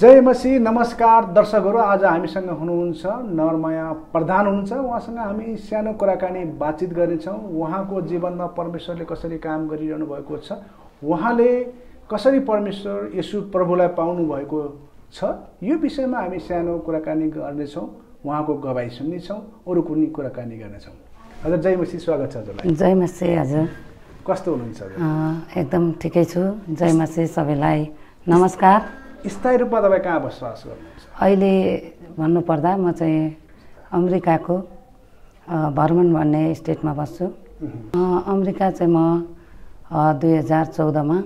जय मसी नमस्कार दर्शकहरू आज हामीसँग हुनुहुन्छ नरमाया प्रधान हुनुहुन्छ। उहाँसँग हामी सानो कुराकानी बातचित गर्नेछौँ। उहाँको जीवनमा परमेश्वरले कसरी काम गरिरहनु भएको छ उहाँले कसरी परमेश्वर यसु प्रभुलाई पाउनु भएको छ यो विषयमा हामी सानो कुराकानी गर्नेछौँ उहाँको गवाई सुन्नेछौँ अरू कुनै कुराकानी गर्नेछौँ। हजुर जय मसी स्वागत छ हजुरलाई। जय मसी हजुर। कस्तो हुनुहुन्छ? एकदम ठिकै छु। जय मसी सबैलाई नमस्कार। स्थायी रूपमा तपाईँ कहाँ बसोबास गर्नुहुन्छ? अहिले भन्नुपर्दा म चाहिँ अमेरिकाको भर्मन भन्ने स्टेटमा बस्छु। अमेरिका चाहिँ म दुई हजार चौधमा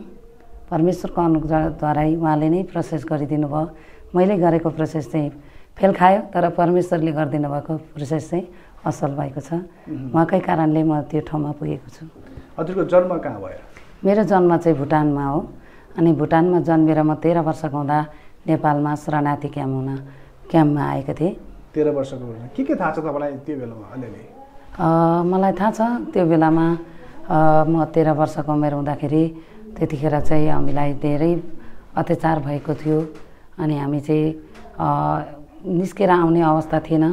परमेश्वरको अनुग्रहद्वारै उहाँले नै प्रोसेस गरिदिनु भयो मैले गरेको प्रोसेस चाहिँ फेल खायो तर परमेश्वरले गरिदिनु भएको प्रोसेस चाहिँ असल भएको छ। उहाँकै कारणले म त्यो ठाउँमा पुगेको छु। हजुरको जन्म कहाँ भयो? मेरो जन्म चाहिँ भुटानमा हो। अनि भुटानमा जन्मेर म तेह्र वर्षको हुँदा नेपालमा शरणार्थी क्याम्प हुन क्याम्पमा आएको थिएँ। तेह्र वर्षको के के थाहा छ तपाईँलाई त्यो बेलामा अलिअलि? मलाई थाहा छ त्यो बेलामा म तेह्र वर्षको उमेर हुँदाखेरि त्यतिखेर चाहिँ हामीलाई धेरै अत्याचार भएको थियो। अनि हामी चाहिँ निस्केर आउने अवस्था थिएन।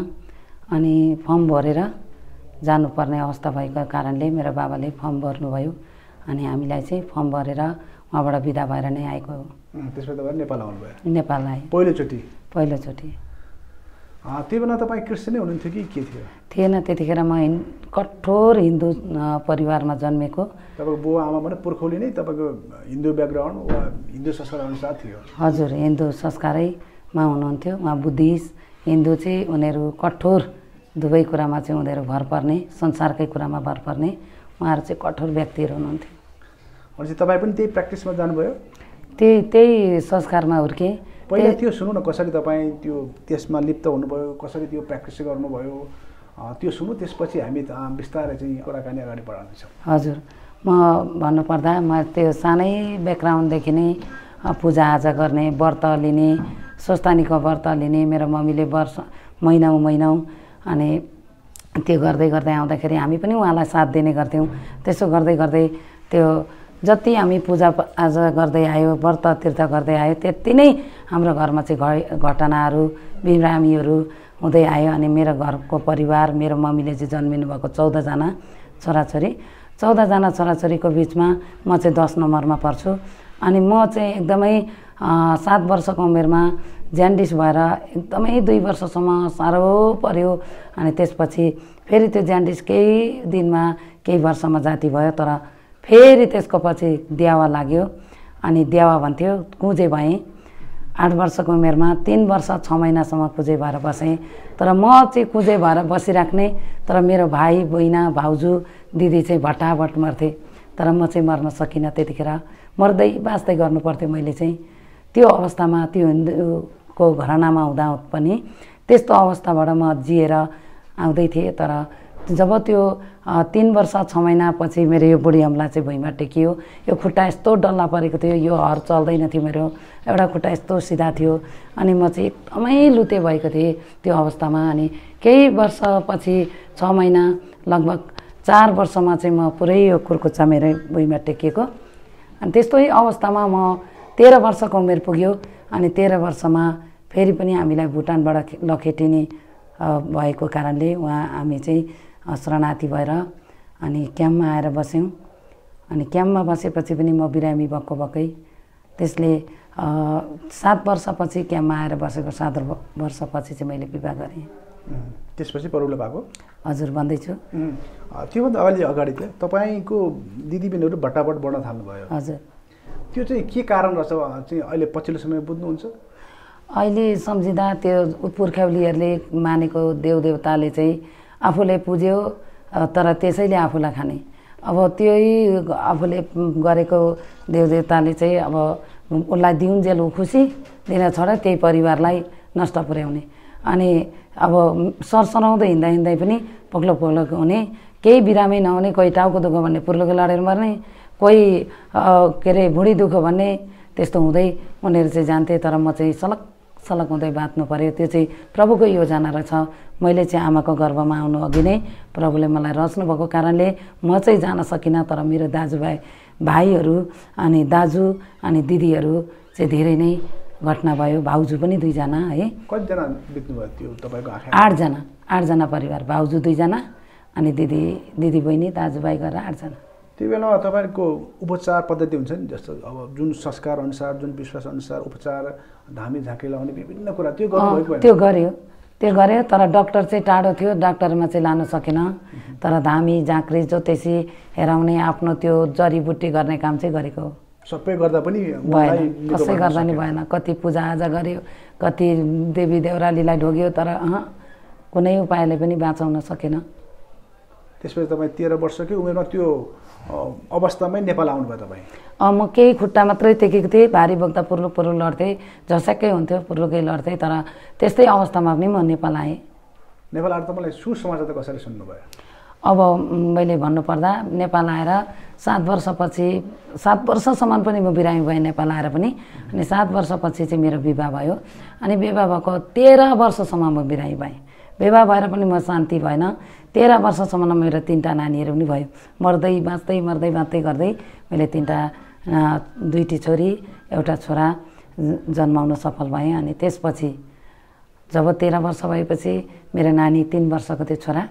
अनि फर्म भरेर जानुपर्ने अवस्था भएको कारणले मेरो बाबाले फर्म भर्नुभयो। अनि हामीलाई चाहिँ फर्म भरेर उहाँबाट बिदा भएर नै आएको हो। त्यसपछि तपाईँ नेपाल आउनुभयो? नेपाललाई। पहिलोचोटि? पहिलोचोटि। अँ, त्यो बेला तपाईँ क्रिस्चियनै हुनुहुन्थ्यो कि के थियो? थिएन त्यतिखेर म हिन् कठोर हिन्दू परिवारमा जन्मेको। तपाईँको बुवा आमा भने पुर्खौली नै तपाईँको हिन्दू ब्याकग्राउन्ड वा हिन्दू संस्कार अनुसार थियो। हजुर हिन्दू संस्कारैमा हुनुहुन्थ्यो। उहाँ बुद्धिस्ट हिन्दू चाहिँ उनीहरू कठोर दुवै कुरामा चाहिँ उनीहरू भर पर्ने संसारकै कुरामा भर पर्ने। उहाँहरू चाहिँ कठोर व्यक्तिहरू हुनुहुन्थ्यो। भनेपछि तपाईँ पनि त्यही प्र्याक्टिसमा जानुभयो? त्यही त्यही संस्कारमा हुर्केँ। पहिला त्यो सुन्नु न कसरी तपाईँ त्यो त्यसमा लिप्त हुनुभयो कसरी त्यो प्र्याक्टिस गर्नुभयो? त्यो सुन्नु त्यसपछि हामी बिस्तारै चाहिँ कुराकानी अगाडि बढाउनेछौँ। हजुर। म भन्नुपर्दा म त्यो सानै ब्याकग्राउन्डदेखि नै पूजाआजा गर्ने व्रत लिने स्वस्थानीको व्रत लिने मेरो मम्मीले वर्ष महिनौ महिनौ अनि त्यो गर्दै गर्दै आउँदाखेरि हामी पनि उहाँलाई साथ दिने गर्थ्यौँ। त्यसो गर्दै गर्दै त्यो जति हामी पूजा आज गर्दै आयो व्रत तीर्थ गर्दै आयो त्यति नै हाम्रो घरमा चाहिँ घ घटनाहरू बिरामीहरू हुँदै आयो अनि मेरो घरको परिवार मेरो मम्मीले चाहिँ जन्मिनु भएको चौधजना छोराछोरी। चौधजना छोराछोरीको बिचमा म चाहिँ दस नम्बरमा पर्छु। अनि म चाहिँ एकदमै सात वर्षको उमेरमा ज्यान्डिस भएर एकदमै दुई वर्षसम्म साह्रो पर्यो। अनि त्यसपछि फेरि त्यो ज्यान्डिस केही दिनमा केही वर्षमा जाति भयो तर फेरि त्यसको पछि द्यावा लाग्यो। अनि द्यावा भन्थ्यो कुजे भएँ? आठ वर्षको उमेरमा तिन वर्ष छ महिनासम्म कुजे भएर बसेँ। तर म चाहिँ कुजे भएर बसिराख्ने। तर मेरो भाइ बहिना भाउजू दिदी चाहिँ भट्टाभट मर्थे। तर म चाहिँ मर्न सकिनँ त्यतिखेर। मर्दै बाँच्दै गर्नुपर्थ्यो मैले चाहिँ। त्यो अवस्थामा त्यो हिन्दूको घरानामा हुँदा पनि त्यस्तो अवस्थाबाट म जिएर आउँदै थिएँ। तर जब त्यो तिन वर्ष छ महिनापछि मेरो यो बुढी अम्ला चाहिँ भुइँमा टेकियो। यो खुट्टा यस्तो डल्ला परेको थियो यो हर चल्दैन थियो मेरो। एउटा खुट्टा यस्तो सिधा थियो। अनि म चाहिँ एकदमै लुते भएको थिएँ त्यो अवस्थामा। अनि केही वर्षपछि छ महिना लगभग चार वर्षमा चाहिँ म पुरै यो कुर्कुच्चा मेरो भुइँमा टेकिएको। अनि त्यस्तै अवस्थामा म तेह्र वर्षको उमेर पुग्यो। अनि तेह्र वर्षमा फेरि पनि हामीलाई भुटानबाट लखेटिने भएको कारणले उहाँ हामी चाहिँ शरणार्थी भएर अनि क्याम्पमा आएर बस्यौँ। अनि क्याम्पमा बसेपछि पनि म बिरामी भएको भएकै त्यसले सात वर्षपछि क्याम्पमा आएर बसेको सात वर्षपछि चाहिँ मैले विवाह गरेँ। त्यसपछि परुलो भएको? हजुर भन्दैछु। त्योभन्दा अलि अगाडि चाहिँ तपाईँको दिदीबहिनीहरू भट्टाभट बढ्न थाल्नुभयो। हजुर। त्यो चाहिँ के कारण रहेछ? चाहिँ अहिले पछिल्लो समय बुझ्नुहुन्छ? अहिले सम्झिँदा त्यो पुर्ख्यौलीहरूले मानेको देवदेवताले चाहिँ आफूले पुज्यो तर त्यसैले आफूलाई खाने। अब त्यही आफूले गरेको देवदेवताले चाहिँ अब उसलाई दिउन्जेल ऊ खुसी दिन छोड त्यही परिवारलाई नष्ट पुर्याउने। अनि अब सरसराउँदै हिँड्दा हिँड्दै पनि पोक्लो पोक्लो हुने केही बिरामै नहुने कोही टाउको दुःख भन्ने पुर्लोको लडेर मर्ने कोही के अरे भुँडी दुःख भन्ने त्यस्तो हुँदै उनीहरू चाहिँ जान्थे तर म चाहिँ सलक सलक हुँदै बाँच्नु पऱ्यो त्यो चाहिँ प्रभुको योजना रहेछ। मैले चाहिँ आमाको गर्भमा आउनु अघि नै प्रभुले मलाई रच्नु भएको कारणले म चाहिँ जान सकिनँ तर मेरो दाजुभाइ भाइहरू अनि दाजु अनि दिदीहरू चाहिँ धेरै नै घटना भयो। भाउजू पनि दुईजना है। कतिजना बित्नुभयो त्यो तपाईँको आठजना आठजना परिवार। भाउजू दुईजना अनि दिदी दिदी बहिनी दाजुभाइ गरेर आठजना। त्यो बेलामा तपाईँको उपचार पद्धति हुन्छ नि जस्तो अब जुन संस्कार अनुसार जुन विश्वास अनुसार उपचार धामी झाँकी लगाउने विभिन्न कुरा त्यो अँ, भएन? त्यो गर्यो त्यो गर्यो तर डक्टर चाहिँ टाढो थियो डाक्टरमा चाहिँ लानु सकेन। तर धामी झाँक्री ज्योतिषी हेराउने आफ्नो त्यो जडीबुटी गर्ने काम चाहिँ गरेको हो। सबै गर्दा पनि भएन। कसै गर्दा नि सकेन। भएन। कति पूजाआजा गर्यो कति देवी देउरालीलाई ढोग्यो तर अह कुनै उपायले पनि बाँचाउन सकेन। त्यसपछि तपाईँ तेह्र वर्षकै उमेरमा त्यो अ, अवस्थामै नेपाल आउनुभयो तपाईँ? म केही खुट्टा मात्रै टेकेको थिएँ भारी बोक्दा पुर्लुक पुर्लुक लड्थेँ झसक्कै हुन्थ्यो पुर्लुकै लड्थेँ तर त्यस्तै अवस्थामा पनि म नेपाल आएँ। नेपाल आएर तपाईँलाई सुसमाचार त कसरी सुन्नुभयो? अब मैले भन्नुपर्दा नेपाल आएर सात वर्षपछि सात वर्षसम्म पनि म बिरामी भएँ नेपाल आएर पनि अनि सात वर्षपछि चाहिँ मेरो विवाह भयो अनि विवाह भएको तेह्र वर्षसम्म म बिरामी भएँ। विवाह भएर पनि म शान्ति भएन। तेह्र वर्षसम्म मेरो तिनवटा नानीहरू पनि भयो। मर्दै बाँच्दै मर्दै बाँच्दै गर्दै मैले तिनवटा दुईटी छोरी एउटा छोरा जन्माउन सफल भएँ अनि त्यसपछि जब तेह्र वर्ष भएपछि मेरो नानी तिन वर्षको थियो छोरा।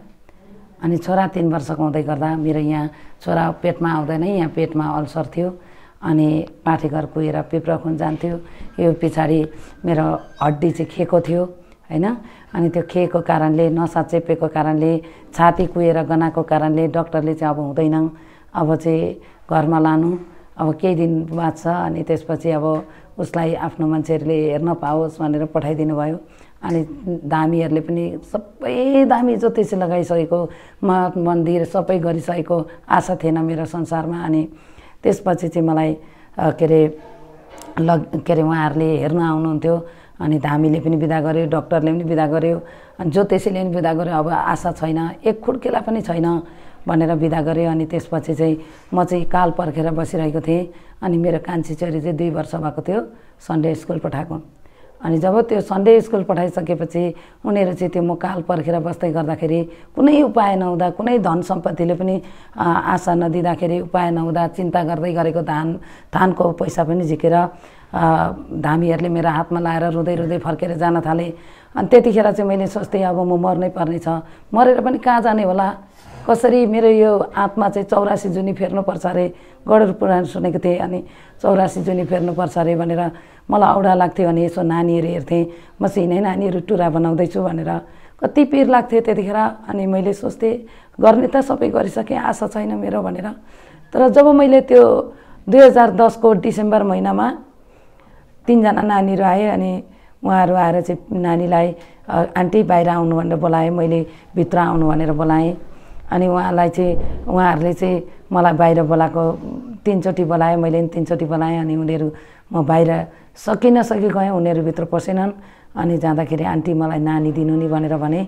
अनि छोरा तिन वर्षको हुँदै गर्दा मेरो यहाँ छोरा पेटमा आउँदैन यहाँ पेटमा अल्सर थियो अनि पाठेघर कुहेर पिप्राखुन जान्थ्यो। यो पछाडि मेरो हड्डी चाहिँ खेको थियो। होइन? अनि त्यो खेको कारणले नसा चेपेको कारणले छाती कुहेर गनाएको कारणले डक्टरले चाहिँ अब हुँदैन अब चाहिँ घरमा लानु। अब केही दिन बाँच्छ अनि त्यसपछि अब उसलाई आफ्नो मान्छेहरूले हेर्न पाओस् भनेर पठाइदिनु भयो। अनि धामीहरूले पनि सबै दामी ज्योतिषी लगाइसकेको मठ मन्दिर सबै गरिसकेको आशा थिएन मेरो संसारमा। अनि त्यसपछि चाहिँ मलाई के अरे लग के अरे उहाँहरूले हेर्न आउनुहुन्थ्यो। अनि धामीले पनि बिदा गर्यो डक्टरले पनि बिदा गर्यो अनि ज्योतिषीले पनि बिदा गर्यो अब आशा छैन एक खुड्केला पनि छैन भनेर बिदा गर्यो अनि त्यसपछि चाहिँ म चाहिँ काल पर्खेर बसिरहेको थिएँ अनि मेरो कान्छी छोरी चाहिँ दुई वर्ष भएको थियो सन्डे स्कुल पठाएको। अनि जब त्यो सन्डे स्कुल पठाइसकेपछि उनीहरू चाहिँ त्यो म काल पर्खेर बस्दै गर्दाखेरि कुनै उपाय नहुँदा कुनै धन सम्पत्तिले पनि आशा नदिँदाखेरि उपाय नहुँदा चिन्ता गर्दै गरेको धान धानको पैसा पनि झिकेर धामीहरूले मेरो हातमा लाएर रुँदै रुँदै फर्केर जान थालेँ। अनि त्यतिखेर चाहिँ मैले सोच्थेँ अब म मर्नै पर्ने छ मरेर पनि कहाँ जाने होला? कसरी मेरो यो आत्मा चाहिँ चौरासी जुनी फेर्नुपर्छ अरे? गढुर पुराण सुनेको थिएँ अनि चौरासी जुनी फेर्नुपर्छ अरे भनेर मलाई औडा लाग्थ्यो अनि यसो नानीहरू हेर्थेँ म सिनै नानीहरू टुरा बनाउँदैछु भनेर। कति पिर लाग्थ्यो त्यतिखेर अनि मैले सोच्थेँ गर्ने त सबै गरिसकेँ आशा छैन मेरो भनेर। तर जब मैले त्यो दुई हजार दसको डिसेम्बर महिनामा तिनजना नानीहरू आए अनि उहाँहरू आएर चाहिँ नानीलाई आन्टी बाहिर आउनु भनेर बोलाएँ मैले भित्र आउनु भनेर बोलाएँ। अनि उहाँलाई चाहिँ उहाँहरूले चाहिँ मलाई बाहिर बोलाएको तिनचोटि बोलाएँ मैले पनि तिनचोटि बोलाएँ अनि उनीहरू म बाहिर सकि नसकि गएँ उनीहरू भित्र पसेनन्। अनि जाँदाखेरि आन्टी मलाई नानी दिनु नि भनेर भने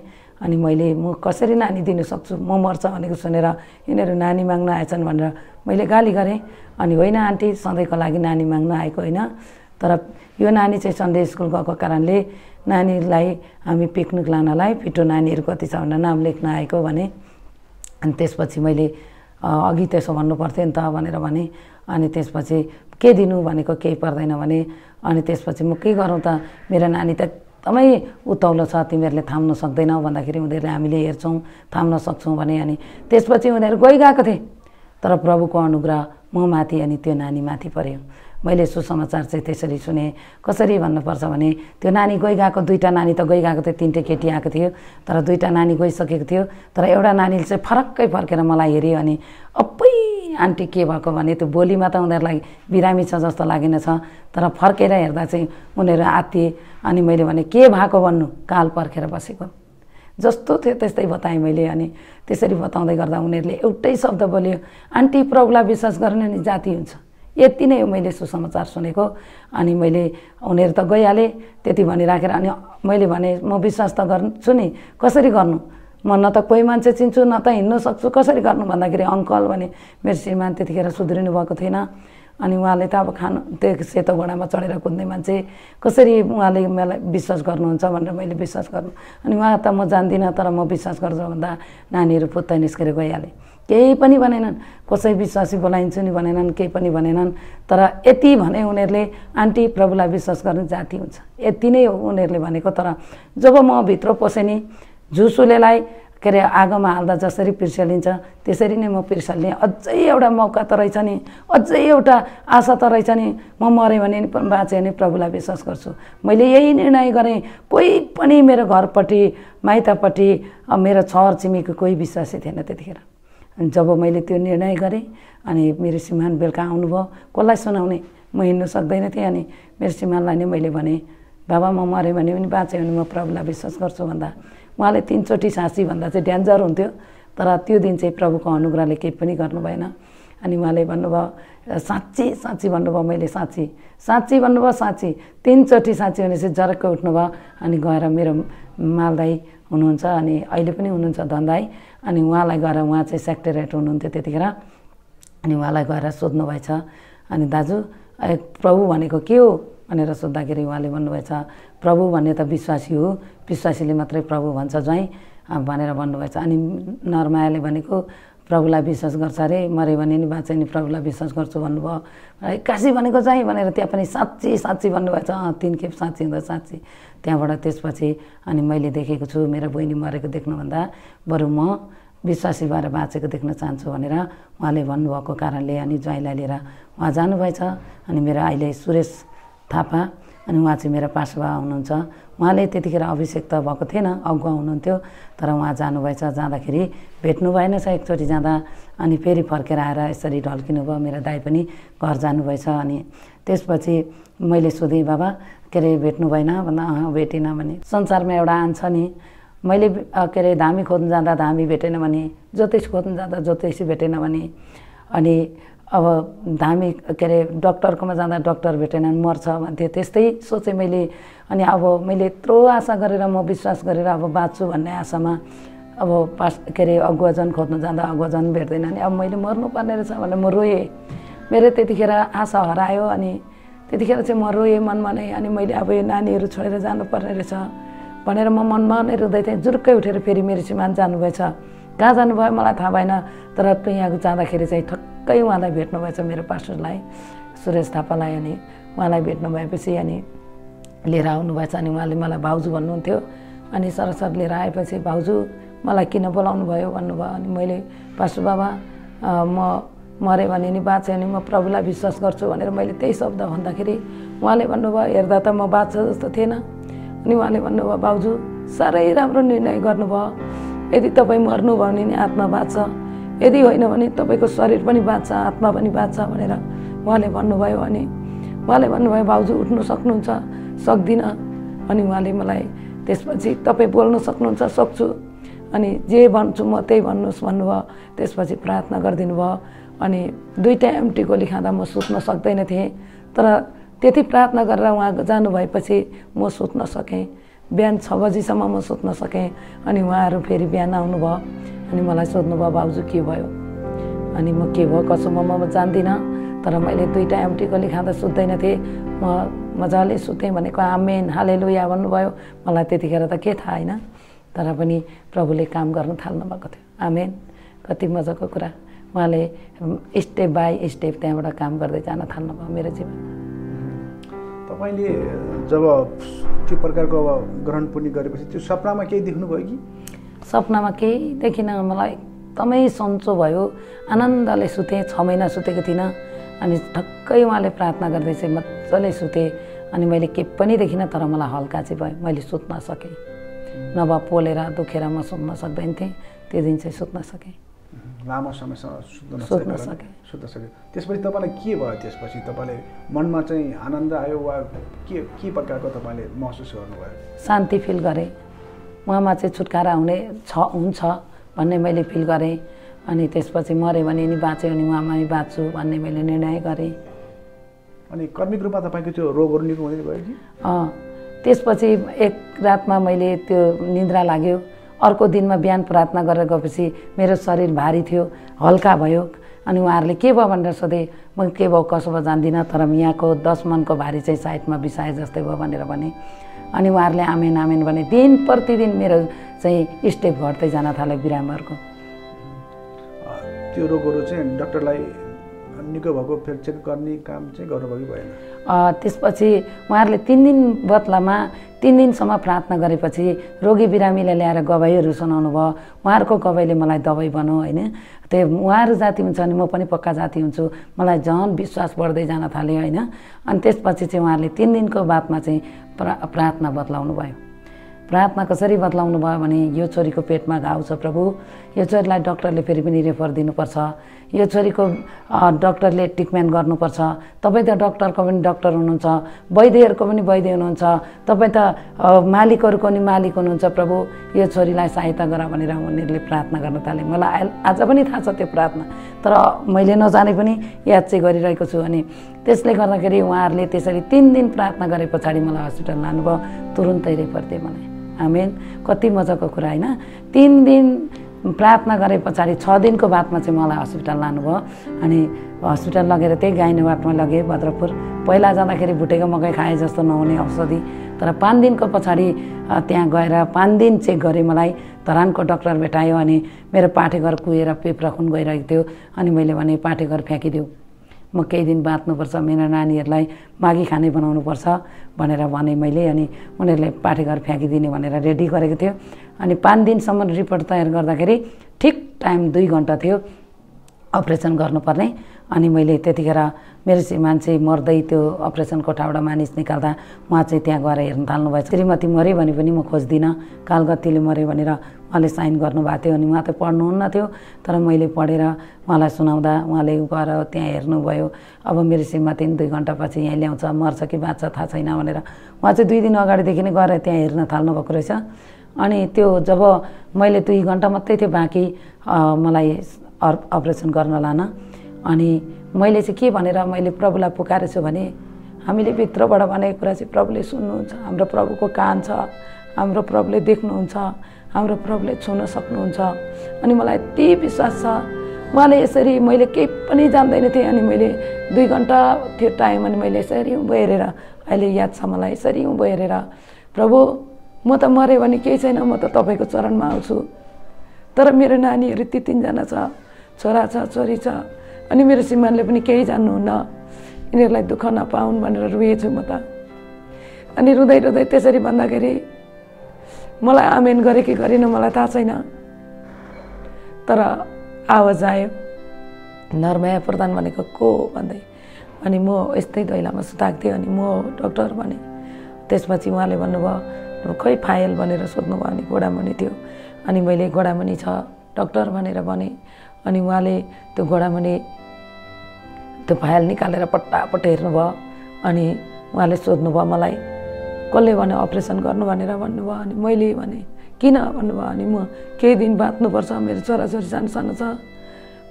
अनि मैले म कसरी नानी दिनु सक्छु? म मर्छ भनेको सुनेर यिनीहरू नानी माग्न आएछन् भनेर मैले गाली गरेँ। अनि होइन आन्टी सधैँको लागि नानी माग्न आएको होइन। तर यो नानी चाहिँ सन्डे स्कुल गएको कारणले नानीलाई हामी पिकनिक लानलाई पिठो नानीहरू कति छ भनेर नाम लेख्न आएको भने अनि त्यसपछि मैले अघि त्यसो भन्नु पर्थ्यो नि त भनेर भने अनि त्यसपछि के दिनु भनेको केही पर्दैन भने अनि त्यसपछि म के गरौँ त मेरो नानी त एकदमै उत्ताउलो छ तिमीहरूले थाम्न सक्दैनौ भन्दाखेरि उनीहरूले हामीले हेर्छौँ थाम्न सक्छौँ भने अनि त्यसपछि उनीहरू गइगएको थिए। तर प्रभुको अनुग्रह म माथि अनि त्यो नानी माथि पर्यो। मैले सुसमाचार चाहिँ त्यसरी सुने। कसरी भन्नुपर्छ भने त्यो नानी गइगएको दुईवटा नानी त गइगएको थियो तिनटै केटी आएको थियो तर दुईवटा नानी गइसकेको थियो तर एउटा नानीले चाहिँ फरक्कै फर्केर मलाई हेऱ्यो अनि अप्पै आन्टी के भएको भने त्यो बोलीमा त उनीहरूलाई बिरामी छ जस्तो लागेन छ तर फर्केर हेर्दा चाहिँ उनीहरू आत्तिए अनि मैले भने के भएको भन्नु? काल पर्खेर बसेको। जस्तो थियो त्यस्तै बताएँ मैले अनि त्यसरी बताउँदै गर्दा उनीहरूले एउटै शब्द बोल्यो आन्टी प्रभुलाई विश्वास गर्ने नि जाति हुन्छ। यति नै मैले सुसमाचार सुनेको। अनि मैले उनीहरू त गइहाले त्यति भनिराखेर अनि मैले भने म विश्वास त गर्छु नि कसरी गर्नु? म न त कोही मान्छे चिन्छु न त हिँड्नु सक्छु कसरी गर्नु? भन्दाखेरि अङ्कल भने मेरो श्रीमान त्यतिखेर सुध्रिनु भएको थिएन। अनि उहाँले त अब खानु त्यो सेतो घोडामा चढेर कुद्ने मान्छे कसरी उहाँले मलाई विश्वास गर्नुहुन्छ भनेर मैले विश्वास गर्नु? अनि उहाँ त म जान्दिनँ तर म विश्वास गर्छु भन्दा नानीहरू पुत्त निस्केर गइहालेँ। केही पनि भनेनन्। कसै विश्वासी बोलाइन्छु नि भनेनन् केही पनि भनेनन्। तर यति भने उनीहरूले आन्टी प्रभुलाई विश्वास गर्ने जाति हुन्छ। यति नै हो उनीहरूले भनेको। तर जब म भित्र पसेँ नि झुसुलेलाई के अरे आगोमा हाल्दा जसरी पिर्सलिन्छ त्यसरी नै म पिर्सल्ने अझै एउटा मौका त रहेछ नि अझै एउटा आशा त रहेछ नि म मरेँ भने नि बाँचेँ भने प्रभुलाई विश्वास गर्छु। मैले यही निर्णय गरेँ। कोही पनि मेरो घरपट्टि माइतपट्टि मेरो छर छिमेकीको कोही विश्वासै थिएन त्यतिखेर। जब मैले त्यो निर्णय गरेँ अनि मेरो श्रीमान बेलुका आउनुभयो कसलाई सुनाउने? म हिँड्नु सक्दैन थिएँ अनि मेरो श्रीमानलाई नै मैले भनेँ बाबा म मरेँ भने पनि बाँचेँ भने म प्रभुलाई विश्वास गर्छु भन्दा। उहाँले तिनचोटि साँची भन्दा चाहिँ ड्यान्जर हुन्थ्यो तर त्यो दिन चाहिँ प्रभुको अनुग्रहले केही पनि गर्नु भएन अनि उहाँले भन्नुभयो साँच्ची साँच्ची भन्नुभयो मैले साँच्ची। साँच्ची भन्नुभयो साँच्ची। तिनचोटि साँच्ची भने चाहिँ जरक्कै उठ्नुभयो अनि गएर मेरो मालदाई हुनुहुन्छ अनि अहिले पनि हुनुहुन्छ धन्दाई अनि उहाँलाई गएर उहाँ चाहिँ सेक्रेटरेट हुनुहुन्थ्यो त्यतिखेर। अनि उहाँलाई गएर सोध्नुभएछ अनि दाजु प्रभु भनेको के हो? भनेर सोद्धाखेरि उहाँले भन्नुभएछ। प्रभु भन्ने त विश्वासी हो। विश्वासीले मात्रै प्रभु भन्छ ज्वाइँ भनेर भन्नुभएछ। अनि नरमायाले भनेको प्रभुलाई विश्वास गर्छ अरे मऱ्यो भने नि बाँचे नि प्रभुलाई विश्वास गर्छु भन्नुभयो। काशी भनेको चाहिँ भनेर त्यहाँ पनि साँच्ची साँच्ची भन्नुभएछ तिन खेप साँच्ची हुँदा साँच्ची। त्यहाँबाट त्यसपछि अनि मैले देखेको छु मेरो बहिनी मरेको देख्नुभन्दा बरु म विश्वासी भएर बाँचेको देख्न चाहन्छु भनेर उहाँले भन्नुभएको कारणले अनि ज्वाइँलाई लिएर उहाँ जानुभएछ। अनि मेरो अहिले सुरेश थापा अनि उहाँ चाहिँ मेरो पासुवा हुनुहुन्छ। उहाँले त्यतिखेर अभिषेक त भएको थिएन अगुवा हुनुहुन्थ्यो। तर उहाँ जानुभएछ जाँदाखेरि भेट्नु भएन छ एकचोटि जाँदा। अनि फेरि फर्केर आएर यसरी ढल्किनु भयो मेरो दाई पनि घर जानुभएछ। अनि त्यसपछि मैले सोधेँ बाबा के अरे भेट्नु भएन? भन्दा अँ भेटिनँ भने संसारमा एउटा आन्छ नि। मैले के अरे धामी खोज्नु जाँदा धामी भेटेन भने ज्योतिष खोज्नु जाँदा ज्योतिष भेटेन भने। अनि अब धामी के अरे डक्टरकोमा जाँदा डक्टर भेटेन मर्छ भन्थ्यो त्यस्तै सोचेँ मैले। अनि अब मैले यत्रो आशा गरेर म विश्वास गरेर अब बाँच्छु भन्ने आशामा अब पास के अरे अगुवाजन खोज्नु जाँदा अगुवाजन भेट्दैन। अनि अब मैले मर्नुपर्ने रहेछ भनेर म रोएँ। मेरो त्यतिखेर आशा हरायो अनि त्यतिखेर चाहिँ म रोएँ मनमा नै। अनि मैले अब यो नानीहरू छोडेर जानुपर्ने रहेछ भनेर म मनमा नै रुँदै थिएँ। जुर्कै उठेर फेरि मेरो श्रीमान जानुभएछ। कहाँ जानुभयो मलाई थाहा भएन तर यहाँ जाँदाखेरि चाहिँ ठक्कै उहाँलाई भेट्नुभएछ मेरो पास्टरलाई सुरेश थापालाई अनि उहाँलाई भेट्नु भएपछि अनि लिएर आउनुभएछ अनि उहाँले मलाई भाउजू भन्नुहुन्थ्यो। अनि सरसर लिएर आएपछि भाउजू मलाई किन बोलाउनु भयो भन्नुभयो अनि मैले पास्टर बाबा म मऱ्यो भने नि बाँचेँ भने म प्रभुलाई विश्वास गर्छु भनेर मैले त्यही शब्द भन्दाखेरि उहाँले भन्नुभयो हेर्दा त म बाँच्छ जस्तो थिएन अनि उहाँले भन्नुभयो भाउजू साह्रै राम्रो निर्णय गर्नुभयो। यदि तपाईँ मर्नुभयो भने नि आत्मा बाँच्छ। यदि होइन भने तपाईँको शरीर पनि बाँच्छ आत्मा पनि बाँच्छ भनेर उहाँले भन्नुभयो अनि उहाँले भन्नुभयो भाउजू उठ्नु सक्नुहुन्छ सक्दिनँ। अनि उहाँले मलाई त्यसपछि तपाईँ बोल्नु सक्नुहुन्छ सक्छु। अनि जे भन्छु म त्यही भन्नुहोस् भन्नुभयो। त्यसपछि प्रार्थना गरिदिनु भयो अनि दुइटा एमटी गोली खाँदा म सुत्न सक्दैन थिएँ। तर त्यति प्रार्थना गरेर उहाँ जानुभएपछि म सुत्न सकेँ। बिहान छ बजीसम्म म सुत्न सकेँ अनि उहाँहरू फेरि बिहान आउनुभयो अनि मलाई सोध्नुभयो भाउजू के भयो? अनि म के भयो? कसो म म जान्दिनँ तर मैले दुइटा एमटी खाँदा सुत्दैन थिएँ। म मजाले सुतेँ भनेको आमेन हाले लुया भन्नुभयो। मलाई त्यतिखेर त के थाहा होइन तर पनि प्रभुले काम गर्न थाल्नु भएको थियो। आमेन। कति मजाको कुरा। उहाँले स्टेप बाई स्टेप त्यहाँबाट काम गर्दै जान थाल्नुभयो मेरो जीवन तपाईँले जब त्यो प्रकारको अब ग्रहण पुण्य गरेपछि त्यो सपनामा केही देख्नुभयो कि? सपनामा केही देखिनँ मलाई एकदमै सन्चो भयो। आनन्दले सुतेँ छ महिना सुतेको थिइनँ अनि ठक्कै उहाँले प्रार्थना गर्दै चाहिँ मजाले सुतेँ अनि मैले केही पनि देखिनँ तर मलाई हल्का चाहिँ भयो। मैले सुत्न सकेँ। नभए पोलेर दुखेर म सुत्न सक्दैन थिएँ त्यो दिन चाहिँ सुत्न सकेँ। लामो समयसम्म सुत्न सके सुत्न सक्यो त्यसपछि तपाईँलाई के भयो त्यसपछि? तपाईँले मनमा चाहिँ आनन्द आयो वा के के प्रकारको तपाईँले महसुस गर्नुभयो? शान्ति फिल गरेँ। उहाँमा चाहिँ छुटकारा हुने छ हुन्छ भन्ने मैले फिल गरेँ। अनि त्यसपछि मऱ्यो भने नि बाँच्यो भने उहाँमा बाँच्छु भन्ने मैले निर्णय गरेँ। अनि कर्मिक रूपमा तपाईँको त्यो रोगहरू निको हुने भयो कि? त्यसपछि एक रातमा मैले त्यो निन्द्रा लाग्यो। अर्को दिनमा बिहान प्रार्थना गरेर गएपछि मेरो शरीर भारी थियो हल्का भयो। अनि उहाँहरूले के भयो भनेर सोधेँ म के भयो कसो भयो जान्दिनँ तर यहाँको दस मनको भारी चाहिँ साइडमा बिसाए जस्तै भयो भनेर भने। अनि उहाँहरूले आमेन आमेन भने दिन प्रतिदिन मेरो चाहिँ स्टेप घट्दै जान थाल्यो बिरामीहरूको। त्यो रोगहरू चाहिँ डक्टरलाई निको भएको फेरि चेक गर्ने काम चाहिँ गर्नुभयो भएन? त्यसपछि उहाँहरूले तिन दिन बदलामा तिन दिनसम्म प्रार्थना गरेपछि रोगी बिरामीलाई ल्याएर गवाईहरू सुनाउनु भयो। उहाँहरूको गवाईले मलाई दबाई बनाऊ होइन? त्यो उहाँहरू जाति हुन्छ भने म पनि पक्का जाति हुन्छु। मलाई झन् विश्वास बढ्दै जान थाल्यो होइन? अनि त्यसपछि चाहिँ उहाँहरूले तिन दिनको बादमा चाहिँ प्रा प्रार्थना बदलाउनु भयो। प्रार्थना कसरी बदलाउनु भयो भने यो छोरीको पेटमा घाउ छ प्रभु। यो छोरीलाई डक्टरले फेरि पनि रेफर दिनुपर्छ। यो छोरीको डक्टरले ट्रिटमेन्ट गर्नुपर्छ। तपाईँ त डक्टरको पनि डक्टर हुनुहुन्छ वैद्यहरूको पनि वैद्य हुनुहुन्छ तपाईँ त मालिकहरूको पनि मालिक हुनुहुन्छ प्रभु। यो छोरीलाई सहायता गर भनेर उनीहरूले प्रार्थना गर्न थाले। मलाई आज पनि थाहा छ त्यो प्रार्थना। तर मैले नजाने पनि याद चाहिँ गरिरहेको छु अनि त्यसले गर्दाखेरि उहाँहरूले त्यसरी तिन दिन प्रार्थना गरे पछाडि मलाई हस्पिटल लानुभयो। तुरुन्तै रेफर दिए मलाई। आमेन। कति मजाको कुरा होइन? तिन दिन प्रार्थना गरे पछाडि छ दिनको बादमा चाहिँ मलाई हस्पिटल लानुभयो। अनि हस्पिटल लगेर त्यही गाइनोवाटमा लगेँ भद्रपुर पहिला जाँदाखेरि भुटेको मकै खाए जस्तो नहुने औषधि। तर पाँच दिनको पछाडि त्यहाँ गएर पाँच दिन चेक गरेँ मलाई। धरानको डक्टर भेटायो अनि मेरो पाठेघर कुहेर पेप्रा खुन गइरहेको थियो। अनि मैले भने पाठेघर फ्याँकिदेऊ। म केही दिन बाँच्नुपर्छ मेरो नानीहरूलाई मागी खाने बनाउनुपर्छ भनेर भने मैले अनि उनीहरूले पाठेघर फ्याँकिदिने भनेर रेडी गरेको थियो। अनि पाँच दिनसम्म रिपोर्ट तयार गर्दाखेरि ठिक टाइम दुई घन्टा थियो अपरेसन गर्नुपर्ने। अनि मैले त्यतिखेर मेरो चाहिँ मर्दै त्यो अपरेसन कोठाबाट मानिस निकाल्दा उहाँ चाहिँ त्यहाँ गएर हेर्न थाल्नुभयो श्रीमती मऱ्यो भने पनि म खोज्दिनँ। कालगतीले मऱ्यो भनेर उहाँले साइन गर्नुभएको थियो अनि उहाँ त पढ्नुहुन्न थियो तर मैले पढेर उहाँलाई सुनाउँदा उहाँले गएर त्यहाँ हेर्नुभयो। अब मेरो श्रीमती दुई घन्टापछि यहाँ ल्याउँछ मर्छ कि बाँच्छ थाहा छैन भनेर। उहाँ चाहिँ दुई दिन अगाडिदेखि नै गएर त्यहाँ हेर्न थाल्नुभएको रहेछ। अनि त्यो जब मैले दुई घन्टा मात्रै थियो बाँकी मलाई अपरेसन गर्न लान। अनि मैले चाहिँ के भनेर मैले प्रभुलाई पुकारेको छु भने हामीले भित्रबाट भनेको कुरा चाहिँ प्रभुले सुन्नुहुन्छ हाम्रो प्रभुको कान छ हाम्रो प्रभुले देख्नुहुन्छ हाम्रो प्रभुले छुन सक्नुहुन्छ। अनि मलाई यति विश्वास छ उहाँले यसरी मैले केही पनि जान्दैन थिएँ अनि मैले दुई घन्टा थियो टाइम अनि मैले यसरी उँभो हेरेर अहिले याद छ मलाई यसरी उँभो हेरेर प्रभु म त मऱ्यो भने केही छैन म त तपाईँको चरणमा आउँछु। तर मेरो नानीहरू ती तिनजना छ छोरा छ छोरी छ अनि मेरो श्रीमानले पनि केही जान्नुहुन्न। यिनीहरूलाई दुःख नपाउन् भनेर रोएछु म त। अनि रुँदै रुँदै त्यसरी भन्दाखेरि मलाई आमेन गरेँ कि गरिनँ मलाई थाहा छैन। तर आवाज आयो नरमाया प्रधान भनेको को? भन्दै। अनि म यस्तै दैलामा सुताएको थिएँ अनि म डक्टर भने त्यसपछि उहाँले भन्नुभयो खै फाइल भनेर सोध्नुभयो अनि गोडामणि थियो। अनि मैले गोडामणि छ डक्टर भनेर भने अनि उहाँले त्यो गोडामणि त्यो फाइल निकालेर पट्टापट्ट हेर्नुभयो अनि उहाँले सोध्नुभयो मलाई कसले भन्यो अपरेसन गर्नु भनेर भन्नुभयो? अनि मैले भने किन? भन्नुभयो। अनि म केही दिन बाँच्नुपर्छ मेरो छोराछोरी सानो सानो छ।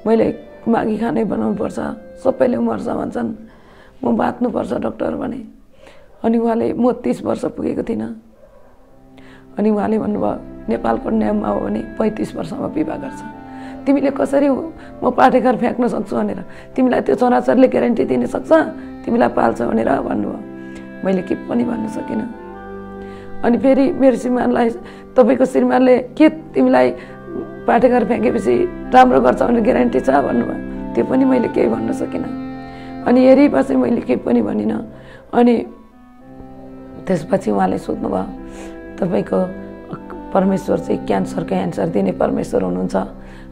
मैले मागी खाने बनाउनुपर्छ सबैले मर्छ भन्छन्। म बाँच्नुपर्छ डक्टर भने। अनि उहाँले म तिस वर्ष पुगेको थिइनँ। अनि उहाँले भन्नुभयो नेपालको नियममा हो भने पैँतिस वर्षमा विवाह गर्छ। तिमीले कसरी म पाठेघर फ्याँक्न सक्छु भनेर? तिमीलाई त्यो छोराछोरीले ग्यारेन्टी दिन सक्छ? तिमीलाई पाल्छ भनेर भन्नुभयो। मैले के पनि भन्न सकिनँ। अनि फेरि मेरो श्रीमानलाई तपाईँको श्रीमानले के तिमीलाई पाठेघर फ्याँकेपछि राम्रो गर्छ भने ग्यारेन्टी छ भन्नुभयो? त्यो पनि मैले केही भन्न सकिनँ। अनि हेरिपछि मैले केही पनि भनिनँ। अनि त्यसपछि उहाँले सोध्नुभयो तपाईँको परमेश्वर चाहिँ क्यान्सरको एन्सर दिने परमेश्वर हुनुहुन्छ।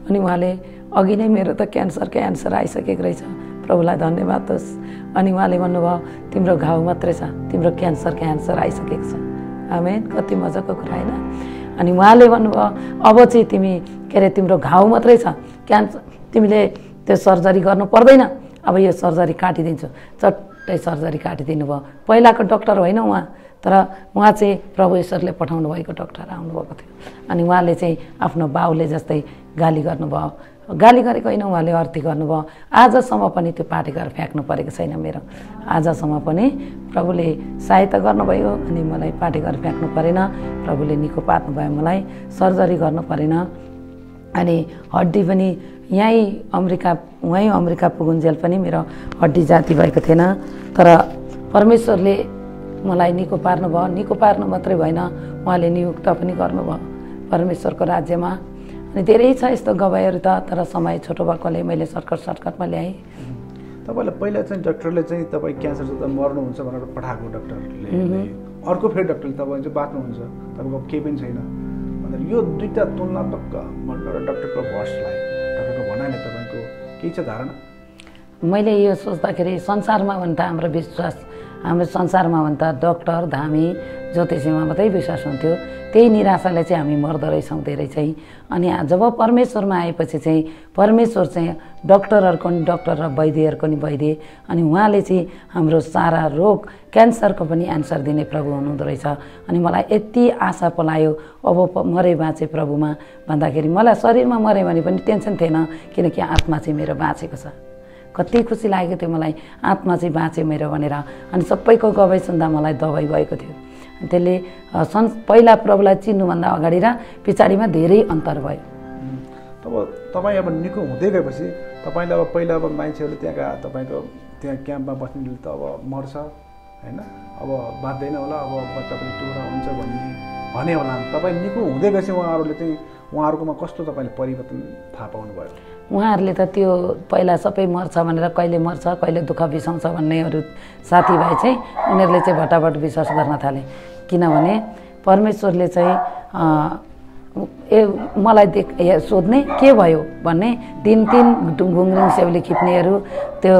अनि उहाँले अघि नै मेरो त क्यान्सरको एन्सर आइसकेको रहेछ। प्रभुलाई धन्यवाद होस् अनि उहाँले भन्नुभयो तिम्रो घाउ मात्रै छ तिम्रो क्यान्सरको एन्सर आइसकेको छ। आमेन। कति मजाको कुरा होइन? अनि उहाँले भन्नुभयो अब चाहिँ तिमी के अरे तिम्रो घाउ मात्रै छ क्यान्सर तिमीले त्यो सर्जरी गर्नु पर्दैन। अब यो सर्जरी काटिदिन्छु। चट्टै सर्जरी काटिदिनु भयो पहिलाको डक्टर होइन उहाँ। तर उहाँ चाहिँ प्रभु ईश्वरले पठाउनु भएको डक्टर आउनुभएको थियो। अनि उहाँले चाहिँ आफ्नो बाउले जस्तै गाली गर्नुभयो। गाली गरेको होइन उहाँले अर्थी गर्नुभयो। आजसम्म पनि त्यो पाठेघर फ्याँक्नु परेको छैन मेरो। आजसम्म पनि प्रभुले सहायता गर्नुभयो अनि मलाई पाठेघर फ्याँक्नु परेन। प्रभुले निको पार्नुभयो मलाई। सर्जरी गर्नु परेन। अनि हड्डी पनि यहीँ अमेरिका वहीँ अमेरिका पुगुन्जेल पनि मेरो हड्डी जाति भएको थिएन। तर परमेश्वरले मलाई निको पार्नुभयो निको पार्नु मात्रै भएन। उहाँले नियुक्त पनि गर्नुभयो परमेश्वरको राज्यमा। अनि धेरै छ यस्तो गवाईहरू त तर समय छोटो भएकोले मैले सर्कट सर्कटमा ल्याएँ। तपाईँलाई पहिला चाहिँ डक्टरले चाहिँ तपाईँ क्यान्सर त मर्नुहुन्छ भनेर पठाएको डक्टरले। अर्को फेरि डक्टरले तपाईँ चाहिँ बाँच्नुहुन्छ। तपाईँको केही पनि छैन। भनेर यो दुईवटा तुलनात्मक डक्टरको भर्सलाई डक्टरको भनाइले तपाईँको केही छ धारणा? मैले यो सोच्दाखेरि संसारमा भने त हाम्रो विश्वास हाम्रो संसारमा भने त डक्टर धामी ज्योतिषीमा मात्रै विश्वास हुन्थ्यो। त्यही निराशाले चाहिँ हामी मर्दो रहेछौँ धेरै चाहिँ। अनि जब परमेश्वरमा आएपछि चाहिँ परमेश्वर चाहिँ डक्टरहरूको नि डक्टर र वैद्यहरूको नि वैद्य। अनि उहाँले चाहिँ हाम्रो सारा रोग क्यान्सरको पनि एन्सर दिने प्रभु हुनुहुँदो रहेछ। अनि मलाई यति आशा पलायो अब मरे बाँचे प्रभुमा। भन्दाखेरि मलाई शरीरमा मऱ्यो भने पनि टेन्सन थिएन किनकि आत्मा चाहिँ मेरो बाँचेको छ। कति खुसी लागेको थियो मलाई। आत्मा चाहिँ बाँच्यो मेरो भनेर। अनि सबैको गवाई सुन्दा मलाई दबाई भएको थियो। त्यसले सन् पहिला प्रभुलाई चिन्नुभन्दा अगाडि र पछाडिमा धेरै अन्तर भयो। तब तपाईँ अब निको हुँदै गएपछि तपाईँले अब पहिला अब मान्छेहरूले त्यहाँका तपाईँको त्यहाँ क्याम्पमा बस्नेले त अब मर्छ होइन? अब बाँच्दैन होला अब बच्चा पनि टुरा हुन्छ भन्ने भने होला। तपाईँ निको हुँदै गएपछि उहाँहरूले चाहिँ उहाँहरूकोमा कस्तो तपाईँले परिवर्तन थाहा पाउनुभयो? उहाँहरूले त त्यो पहिला सबै मर्छ भनेर कहिले मर्छ कहिले दुःख बिसाउँछ भन्नेहरू साथीभाइ चाहिँ उनीहरूले चाहिँ भटाभट विश्वास गर्न थाले। किनभने परमेश्वरले चाहिँ ए मलाई देख सोध्ने के भयो भन्ने तिन तिन घुङ्रिङ सेउली खिप्नेहरू त्यो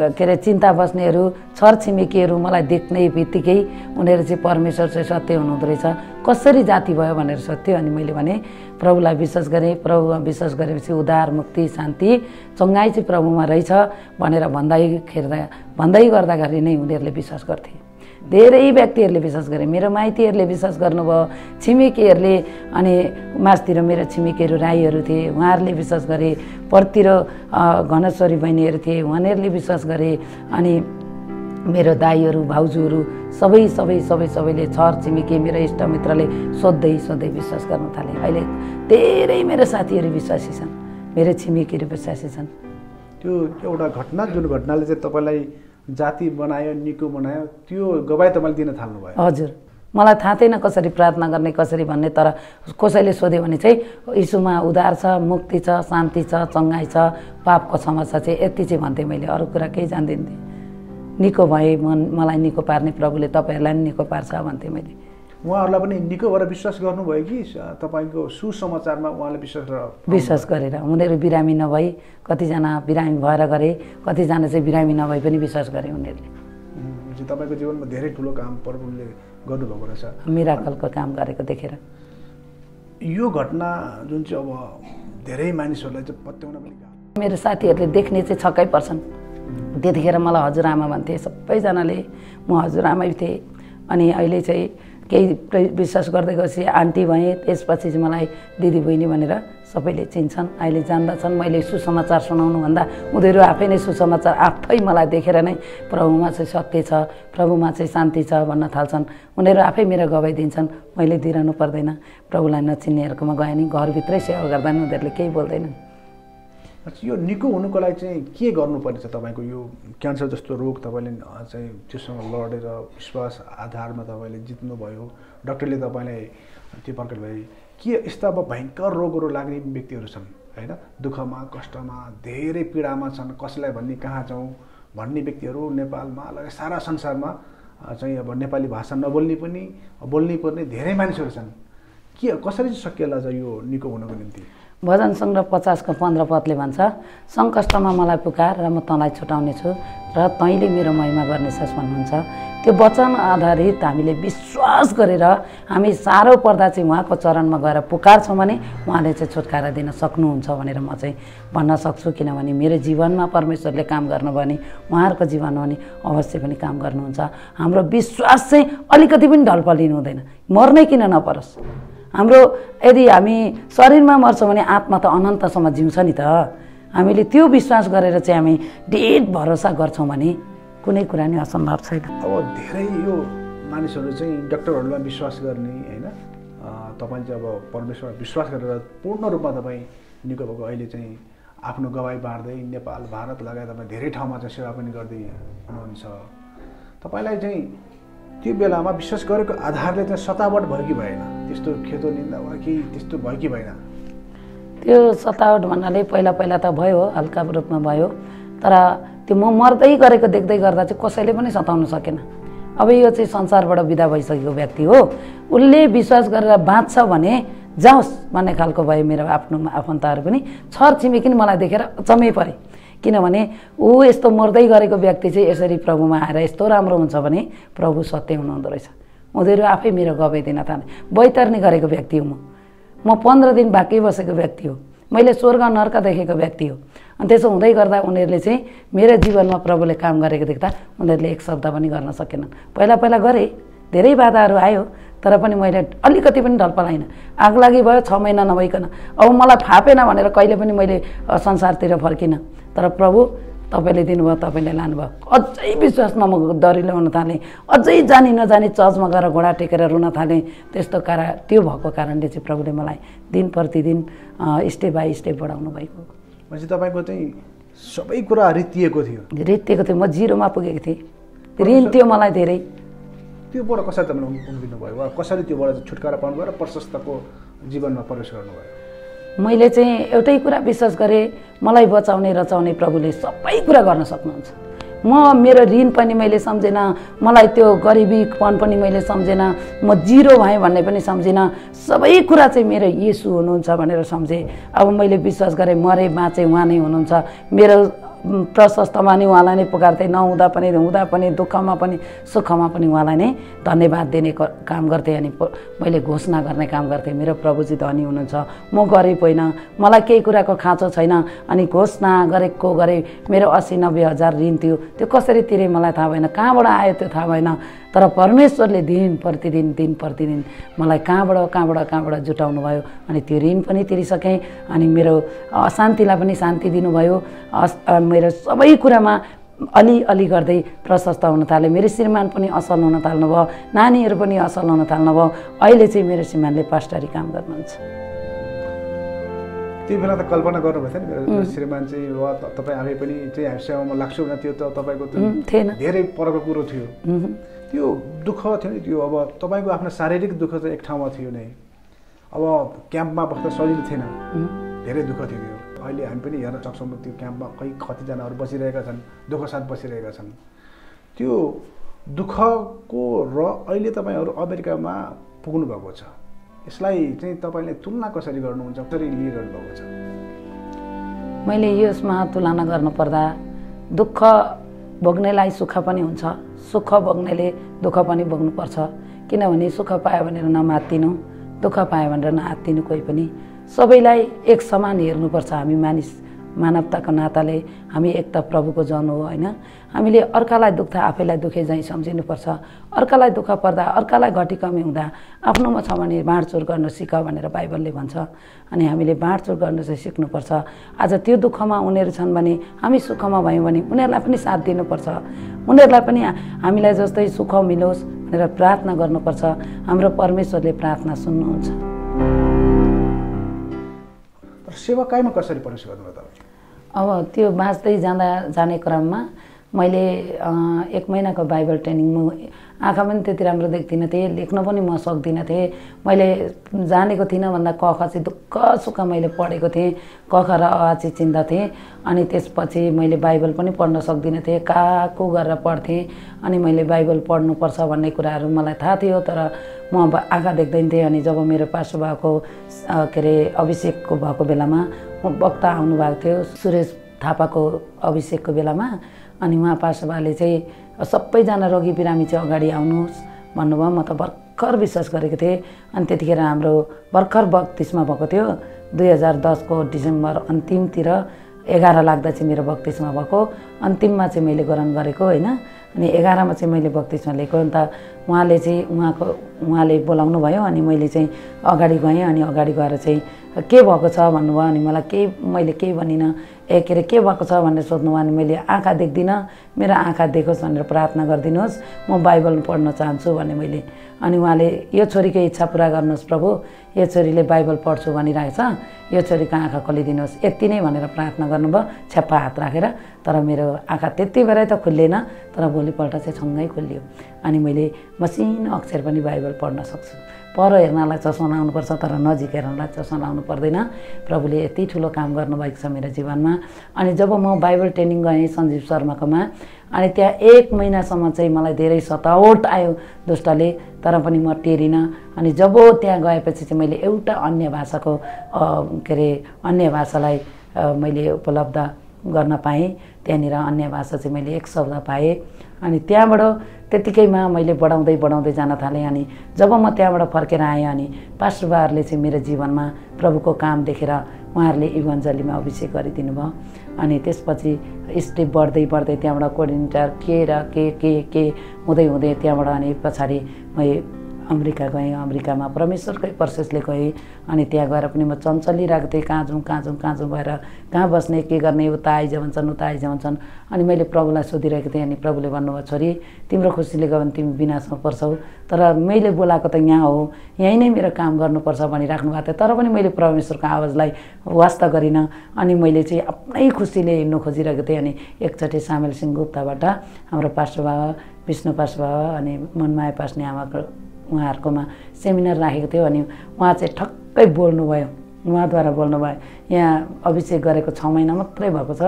के अरे चिन्ता बस्नेहरू छरछिमेकीहरू मलाई देख्ने बित्तिकै उनीहरू चाहिँ परमेश्वर चाहिँ सत्य हुनुहुँदो रहेछ। कसरी जाति भयो भनेर सोध्थ्यो अनि मैले भने प्रभुलाई विश्वास गरेँ प्रभुमा विश्वास गरेपछि उद्धार मुक्ति शान्ति चङ्गाइ चाहिँ प्रभुमा रहेछ भनेर भन्दै खेर्दा भन्दै गर्दाखेरि नै उनीहरूले विश्वास गर्थे। धेरै व्यक्तिहरूले विश्वास गरे। मेरो माइतीहरूले विश्वास गर्नुभयो। छिमेकीहरूले अनि मासतिर मेरो छिमेकीहरू राईहरू थिए उहाँहरूले विश्वास गरे। परतिर घनेश्वरी बहिनीहरू थिए उहाँहरूले विश्वास गरे। अनि मेरो दाईहरू भाउजूहरू सबै सबै सबै सबैले छर छिमेकी मेरो इष्टमित्रले सोध्दै सोध्दै विश्वास गर्न थाले। अहिले धेरै मेरो साथीहरू विश्वासी छन्। मेरो छिमेकीहरू विश्वासी छन्। त्यो एउटा घटना जुन घटनाले चाहिँ तपाईँलाई जाति बनायो निको बनायो त्यो गवाई तपाईँले दिन थाल्नुभयो। हजुर। मलाई थाहा थिएन कसरी प्रार्थना गर्ने कसरी भन्ने तर कसैले सोध्यो भने चाहिँ यीशुमा उधार छ मुक्ति छ शान्ति छ चङ्गाइ छ पापको समस्या चाहिँ यति चाहिँ भन्थेँ मैले अरू कुरा केही जान्दिनँ। निको भए मन मलाई निको पार्ने प्रभुले तपाईँहरूलाई पनि निको पार्छ भन्थेँ मैले। उहाँहरूलाई पनि निको भएर विश्वास गर्नुभयो कि तपाईँको सुसमाचारमा उहाँले विश्वास विश्वास गरेर। उनीहरू बिरामी नभई कतिजना बिरामी भएर गरे कतिजना चाहिँ बिरामी नभई पनि विश्वास गरे उनीहरूले। तपाईँको जीवनमा धेरै ठुलो काम प्रभुले गर्नुभएको रहेछ। मिराकलको काम गरेको देखेर। यो घटना जुन चाहिँ अब धेरै मानिसहरूलाई चाहिँ पत्याउन पनि मेरो साथीहरूले देख्ने चाहिँ छक्कै पर्छन्। त्यतिखेर मलाई हजुरआमा भन्थे सबैजनाले म हजुरआमै थिएँ। अनि अहिले चाहिँ केही विश्वास गर्दै गएपछि आन्टी भएँ त्यसपछि चाहिँ मलाई दिदी बहिनी भनेर सबैले चिन्छन्। अहिले जान्दछन्। मैले सुसमाचार सुनाउनुभन्दा उनीहरू आफै नै सुसमाचार आफै मलाई देखेर नै प्रभुमा चाहिँ सत्य छ प्रभुमा चाहिँ शान्ति छ भन्न थाल्छन्। उनीहरू आफै मेरो गवाई दिन्छन्। मैले दिइरहनु पर्दैन। प्रभुलाई नचिन्नेहरूकोमा गयो भने घरभित्रै सेवा गर्दा उनीहरूले केही बोल्दैनन्। यो निको हुनुको लागि चाहिँ के गर्नुपर्नेछ तपाईँको यो क्यान्सर जस्तो रोग तपाईँले चाहिँ त्योसँग लडेर विश्वास आधारमा तपाईँले जित्नुभयो डक्टरले तपाईँलाई त्यो प्रकार भए के यस्ता अब भयङ्कर रोगहरू लाग्ने व्यक्तिहरू छन् होइन? दुःखमा कष्टमा धेरै पीडामा छन् कसैलाई भन्ने कहाँ जाउँ भन्ने व्यक्तिहरू नेपालमा लगायत सारा संसारमा चाहिँ अब नेपाली भाषा नबोल्ने पनि बोल्नै पर्ने धेरै मानिसहरू छन्। के कसरी चाहिँ सकिएला छ यो निको हुनको निम्ति? भजन सङ्ग्रह पचासको पन्ध्र पदले भन्छ सङ्कष्टमा मलाई पुकार र म तँलाई छुटाउने छु र तैँले मेरो महिमा गर्नेछस् भन्नुहुन्छ। त्यो वचन आधारित हामीले विश्वास गरेर हामी साह्रो पर्दा चाहिँ उहाँको चरणमा गएर पुकार्छौँ भने उहाँले चाहिँ छुटकारा दिन सक्नुहुन्छ भनेर म चाहिँ भन्न सक्छु। किनभने मेरो जीवनमा परमेश्वरले काम गर्नुभयो भने उहाँहरूको जीवनमा पनि अवश्य पनि काम गर्नुहुन्छ। हाम्रो विश्वास चाहिँ अलिकति पनि ढलपल लिनु हुँदैन। मर्नै किन नपरोस्? हाम्रो यदि हामी शरीरमा मर्छौँ भने आत्मा त अनन्तसम्म जिउँछ नि त। हामीले त्यो विश्वास गरेर चाहिँ हामी डेट भरोसा गर्छौँ भने कुनै कुरा नि असम्भव छैन। अब धेरै यो मानिसहरू चाहिँ डक्टरहरूमा विश्वास गर्ने होइन? तपाईँ चाहिँ अब परमेश्वरमा विश्वास गरेर पूर्ण रूपमा तपाईँ निको भएको अहिले चाहिँ आफ्नो गवाई बाँड्दै नेपाल भारत लगायत तपाईँ धेरै ठाउँमा चाहिँ सेवा पनि गर्दै हुनुहुन्छ। तपाईँलाई चाहिँ त्यो बेलामा विश्वास गरेको आधारले चाहिँ सतावट भयो कि भएन? त्यस्तो खेतो निन्दा वा केही त्यस्तो भयो कि भएन? त्यो सतावट भन्नाले पहिला पहिला त भयो हल्का रूपमा भयो। तर त्यो म मर्दै गरेको देख्दै गर्दा चाहिँ कसैले पनि सताउन सकेन। अब यो चाहिँ संसारबाट विदा भइसकेको व्यक्ति हो। उसले विश्वास गरेर बाँच्छ भने जाओस् भन्ने खालको भयो मेरो आफ्नो आफन्तहरू पनि। छर छिमेकी मलाई देखेर अचम्मै परे। किनभने ऊ यस्तो मर्दै गरेको व्यक्ति चाहिँ यसरी प्रभुमा आएर यस्तो राम्रो हुन्छ भने प्रभु सत्य हुनुहुँदो रहेछ। उनीहरू आफै मेरो गवाई दिन थाले। बैतरनी गरेको व्यक्ति हो म। म पन्ध्र दिन बाँकी बसेको व्यक्ति हो। मैले स्वर्ग नर्क देखेको व्यक्ति हो। अनि त्यसो हुँदै गर्दा उनीहरूले चाहिँ मेरो जीवनमा प्रभुले काम गरेको देख्दा उनीहरूले एक शब्द पनि गर्न सकेनन्। पहिला पहिला गरेँ धेरै बाधाहरू आयो तर पनि मैले अलिकति पनि ढल पलाइनँ। आग लागि भयो छ महिना नभइकन। अब मलाई फापेन भनेर कहिले पनि मैले संसारतिर फर्किनँ। तर प्रभु तपाईँले दिनुभयो तपाईँले लानुभयो। अझै विश्वासमा म डरिल्याउन थालेँ। अझै जानी नजानी चर्चमा गएर घोडा टेकेर रुन थालेँ। त्यस्तो कारण त्यो भएको कारणले चाहिँ प्रभुले मलाई दिन प्रतिदिन स्टेप बाई स्टेप बढाउनु भएको। भनेपछि तपाईँको चाहिँ सबै कुरा रित्तिएको थियो। रित्तिएको थियो। म जिरोमा पुगेको थिएँ। ऋण थियो मलाई धेरै। त्योबाट कसरी तपाईँले उम्रिनु भयो कसरी त्योबाट छुटकारा पाउनुभयो र प्रशस्तको जीवनमा प्रवेश गर्नुभयो? मैले चाहिँ एउटै कुरा विश्वास गरेँ मलाई बचाउने रचाउने प्रभुले सबै कुरा गर्न सक्नुहुन्छ। म मेरो ऋण पनि मैले सम्झेन मलाई त्यो गरिबीपन पनि मैले सम्झेन म जिरो भएँ भन्ने पनि सम्झिनँ सबै कुरा चाहिँ मेरो यसु हुनुहुन्छ भनेर सम्झेँ। अब मैले विश्वास गरेँ मरेँ बाँचेँ उहाँ नै हुनुहुन्छ। मेरो प्रशस्तमा नि उहाँलाई नै पुकार्थेँ नहुँदा पनि हुँदा पनि दुःखमा पनि सुखमा पनि उहाँलाई नै धन्यवाद दिने काम गर्थेँ अनि मैले घोषणा गर्ने काम गर्थेँ। मेरो प्रभुजी धनी हुनुहुन्छ। म गरिब होइन। मलाई केही कुराको खाँचो छैन। अनि घोषणा गरेको गरेँ मेरो असी नब्बे हजार ऋण थियो। त्यो कसरी तिरे मलाई थाहा भएन। कहाँबाट आयो त्यो थाहा भएन। तर परमेश्वरले दिन प्रतिदिन दिन प्रतिदिन मलाई कहाँबाट कहाँबाट कहाँबाट जुटाउनु भयो अनि त्यो ऋण पनि तिरिसकेँ अनि मेरो अशान्तिलाई पनि शान्ति दिनुभयो। मेरो सबै कुरामा अलिअलि गर्दै प्रशस्त हुन थाले। मेरो श्रीमान पनि असल हुन थाल्नुभयो। नानीहरू पनि असल हुन थाल्नुभयो। अहिले चाहिँ मेरो श्रीमानले पास्टरी काम गर्नुहुन्छ। त्यो बेला त कल्पना गर्नुभएको थियो नि मेरो श्रीमान चाहिँ वा तपाईँ आफै पनि चाहिँ हामी सेवामा लाग्छु भने त्यो त तपाईँको थिएन। धेरै परको कुरो थियो। त्यो दुःख थियो नि त्यो। अब तपाईँको आफ्नो शारीरिक दुःख चाहिँ एक ठाउँमा थियो नै। अब क्याम्पमा बस्दा सजिलो थिएन। धेरै दुःख थियो त्यो। अहिले हामी पनि हेर्न सक्छौँ त्यो क्याम्पमा खै कतिजनाहरू बसिरहेका छन् दुःख साथ बसिरहेका छन्। त्यो दुःखको र अहिले तपाईँहरू अमेरिकामा पुग्नु भएको छ। यसलाई चाहिँ तपाईँले तुलना कसरी गर्नुहुन्छ? कसरी लिइरहनु भएको छ? मैले यसमा तुलना गर्नुपर्दा दुःख भोग्नेलाई सुख पनि हुन्छ। सुख भोग्नेले दुःख पनि भोग्नुपर्छ। किनभने सुख पायो भनेर नमात्तिनु दुःख पायो भनेर नआत्तिनु कोही पनि सबैलाई एक समान हेर्नुपर्छ हामी मानिस। मानवताको नाताले हामी एक त प्रभुको जन हो होइन? हामीले अर्कालाई दुख्दा आफैलाई दुखे झैँ सम्झिनुपर्छ। अर्कालाई दुःख पर्दा अर्कालाई घटी कमी हुँदा आफ्नोमा छ भने बाँडचुर गर्न सिक भनेर बाइबलले भन्छ। अनि हामीले बाँडचुर गर्न चाहिँ सिक्नुपर्छ। आज त्यो दुःखमा उनीहरू छन् भने हामी सुखमा भयौँ भने उनीहरूलाई पनि साथ दिनुपर्छ। उनीहरूलाई पनि हामीलाई जस्तै सुख मिलोस् भनेर प्रार्थना गर्नुपर्छ। हाम्रो परमेश्वरले प्रार्थना सुन्नुहुन्छ। सेवा कायमा कसरी प्रवेश गर्नुभयो तपाईँ? अब त्यो बाँच्दै जाँदा जाने क्रममा मैले एक महिनाको बाइबल ट्रेनिङ म आँखा पनि त्यति राम्रो देख्दिनँ थिएँ लेख्न पनि म सक्दिनँ थिएँ। मैले जानेको थिइनँ भन्दा क ख चाहिँ दुःख सुख मैले पढेको थिएँ क ख र अ चाहिँ चिन्दथेँ। अनि त्यसपछि मैले बाइबल पनि पढ्न सक्दिनँ थिएँ कहाँको गरेर पढ्थेँ। अनि मैले बाइबल पढ्नुपर्छ भन्ने कुराहरू मलाई थाहा थियो तर म आँखा देख्दैन थिएँ। अनि जब मेरो पासो भएको के अरे अभिषेकको भएको बेलामा वक्ता आउनुभएको थियो सुरेश थापाको अभिषेकको बेलामा। अनि उहाँ पासोबाले चाहिँ सबैजना रोगी बिरामी चाहिँ अगाडि आउनुहोस् भन्नुभयो। म त भर्खर विश्वास गरेको थिएँ। अनि त्यतिखेर हाम्रो भर्खर बत्तिसमा भएको थियो। दुई हजार दसको डिसेम्बर अन्तिमतिर एघार लाग्दा चाहिँ मेरो बत्तिसमा भएको। अन्तिममा चाहिँ मैले ग्रहण गरेको होइन? अनि एघारमा चाहिँ मैले बत्तिसमा लिएको अन्त उहाँले चाहिँ उहाँको उहाँले बोलाउनु भयो अनि मैले चाहिँ अगाडि गएँ अनि अगाडि गएर चाहिँ के भएको छ भन्नुभयो अनि मलाई केही मैले केही भनिनँ। ए के अरे के भएको छ भनेर सोध्नुभयो अनि मैले आँखा देख्दिनँ। मेरो आँखा देखोस् भनेर प्रार्थना गरिदिनुहोस्। म बाइबल पढ्न चाहन्छु भने मैले। अनि उहाँले यो छोरीको इच्छा पुरा गर्नुहोस् प्रभु। यो छोरीले बाइबल पढ्छु भनिरहेको छ यो छोरीको आँखा खोलिदिनुहोस्। यति नै भनेर प्रार्थना गर्नुभयो। छ्याप्पा हात राखेर तर मेरो आँखा त्यति बेरै त खुल्लिएन तर भोलिपल्ट चाहिँ सँगै खुलियो अनि मैले मसिनो अक्षर पनि बाइबल पढ्न सक्छु। पर हेर्नलाई चस्मा लाउनुपर्छ तर नजिक हेर्नलाई चस्मा लाउनु पर्दैन प्रभुले यति ठुलो काम गर्नुभएको छ मेरो जीवनमा। अनि जब म बाइबल ट्रेनिङ गएँ सञ्जीव शर्माकोमा अनि त्यहाँ एक महिनासम्म चाहिँ मलाई धेरै सतावट आयो दुष्टले तर पनि म टेरिनँ। अनि जब त्यहाँ गएपछि चाहिँ मैले एउटा अन्य भाषाको के अरे अन्य भाषालाई मैले उपलब्ध गर्न पाएँ। त्यहाँनिर अन्य भाषा चाहिँ मैले एक शब्द पाएँ। अनि त्यहाँबाट त्यत्तिकैमा मैले बढाउँदै बढाउँदै जान थालेँ। अनि जब म त्यहाँबाट फर्केर आएँ अनि पास्टरबाहरूले चाहिँ मेरो जीवनमा प्रभुको काम देखेर उहाँहरूले इभन्जलीमा अभिषेक गरिदिनु भयो। अनि त्यसपछि स्टेप बढ्दै बढ्दै त्यहाँबाट कोअर्डिनेटर के र के के के हुँदै हुँदै त्यहाँबाट अनि पछाडि म अमेरिका गएँ अमेरिकामा परमेश्वरकै प्रोसेसले गएँ अनि त्यहाँ गएर पनि म चञ्चलिरहेको थिएँ कहाँ जाउँ कहाँ जाउँ कहाँ जाउँ भएर कहाँ बस्ने के गर्ने उता आइज भन्छन् उता आइज भन्छन्। अनि मैले प्रभुलाई सोधिरहेको थिएँ अनि प्रभुले भन्नुभयो छोरी तिम्रो खुसीले गयो भने तिमी विनाशमा पर्छौ। तर मैले बोलाएको त यहाँ हो यहीँ नै मेरो काम गर्नुपर्छ भनिराख्नु भएको थियो। तर पनि मैले परमेश्वरको आवाजलाई वास्ता गरिनँ। अनि मैले चाहिँ आफ्नै खुसीले हिँड्नु खोजिरहेको थिएँ अनि एकचोटि सामेल सिंह गुप्ताबाट हाम्रो पास्टर बाबा विष्णु पास्टर बाबा अनि मनमाया पास्ने आमाको उहाँहरूकोमा सेमिनार राखेको थियो अनि उहाँ चाहिँ ठक्कै बोल्नुभयो। उहाँद्वारा बोल्नुभयो यहाँ अभिषेक गरेको छ महिना मात्रै भएको छ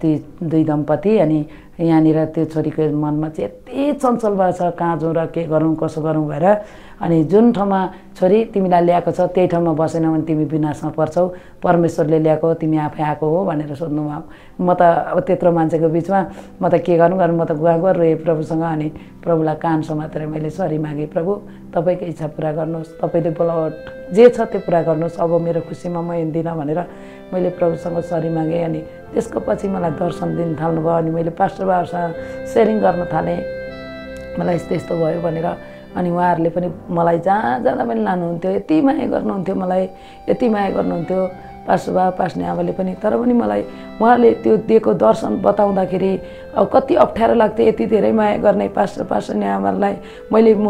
ती दुई दम्पति अनि यहाँनिर त्यो छोरीको मनमा चाहिँ यति चञ्चल भएको छ कहाँ जाउँ र के गरौँ कसो गरौँ भएर। अनि जुन ठाउँमा छोरी तिमीलाई ल्याएको छ त्यही ठाउँमा बसेन भने तिमी विनाशमा पर्छौ। परमेश्वरले ल्याएको तिमी आफै आएको हो भनेर सोध्नु म त अब त्यत्रो मान्छेको बिचमा म त के गर्नु गर्नु म त गुवा गुवा रोएँ प्रभुसँग अनि प्रभुलाई कान समातेर मैले सरी मागेँ प्रभु तपाईँको इच्छा पुरा गर्नुहोस् तपाईँले बोलावट जे छ त्यो पुरा गर्नुहोस् अब मेरो खुसीमा म हिँड्दिनँ भनेर मैले प्रभुसँग सरी मागेँ अनि त्यसको पछि मलाई दर्शन दिन थाल्नुभयो अनि मैले पास्टर बाबासँग सेयरिङ गर्न थालेँ। मलाई यस्तो यस्तो भयो भनेर। अनि उहाँहरूले पनि मलाई जहाँ जाँदा पनि लानुहुन्थ्यो यति माया गर्नुहुन्थ्यो मलाई यति माया गर्नुहुन्थ्यो पासुबा पास्ने आमाले पनि। तर पनि मलाई उहाँले त्यो दिएको दर्शन बताउँदाखेरि अब कति अप्ठ्यारो लाग्थ्यो यति धेरै माया गर्ने पास्टर पास्ने आमालाई। मैले म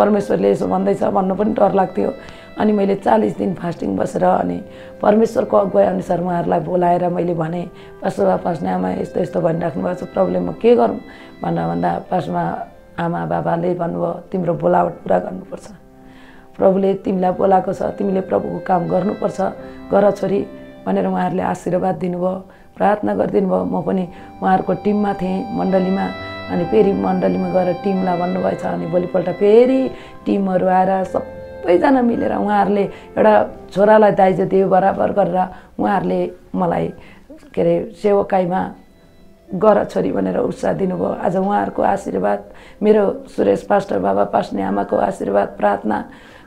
परमेश्वरले यसो भन्दैछ भन्नु पनि डर लाग्थ्यो। अनि मैले चालिस दिन फास्टिङ बसेर अनि परमेश्वरको अगुवाई अनुसार उहाँहरूलाई बोलाएर मैले भने पासुबा पास्ने आमा यस्तो यस्तो भनिराख्नु भएको छ प्रब्लम म के गरौँ भनेर भन्दा पासमा आमा बाबाले भन्नुभयो तिम्रो बोलावट पुरा गर्नुपर्छ। प्रभुले तिमीलाई बोलाएको छ तिमीले प्रभुको काम गर्नुपर्छ। गर छोरी भनेर उहाँहरूले आशीर्वाद दिनुभयो प्रार्थना गरिदिनु भयो म पनि उहाँहरूको टिममा थिएँ मण्डलीमा। अनि फेरि मण्डलीमा गएर टिमलाई भन्नुभएछ अनि भोलिपल्ट फेरि टिमहरू आएर सबैजना मिलेर उहाँहरूले एउटा छोरालाई दाइजो दियो बराबर गरेर उहाँहरूले मलाई के अरे सेवकाईमा गर छोरी भनेर उत्साह दिनुभयो। आज उहाँहरूको आशीर्वाद मेरो सुरेश पास्टर बाबा पास्ने आमाको आशीर्वाद प्रार्थना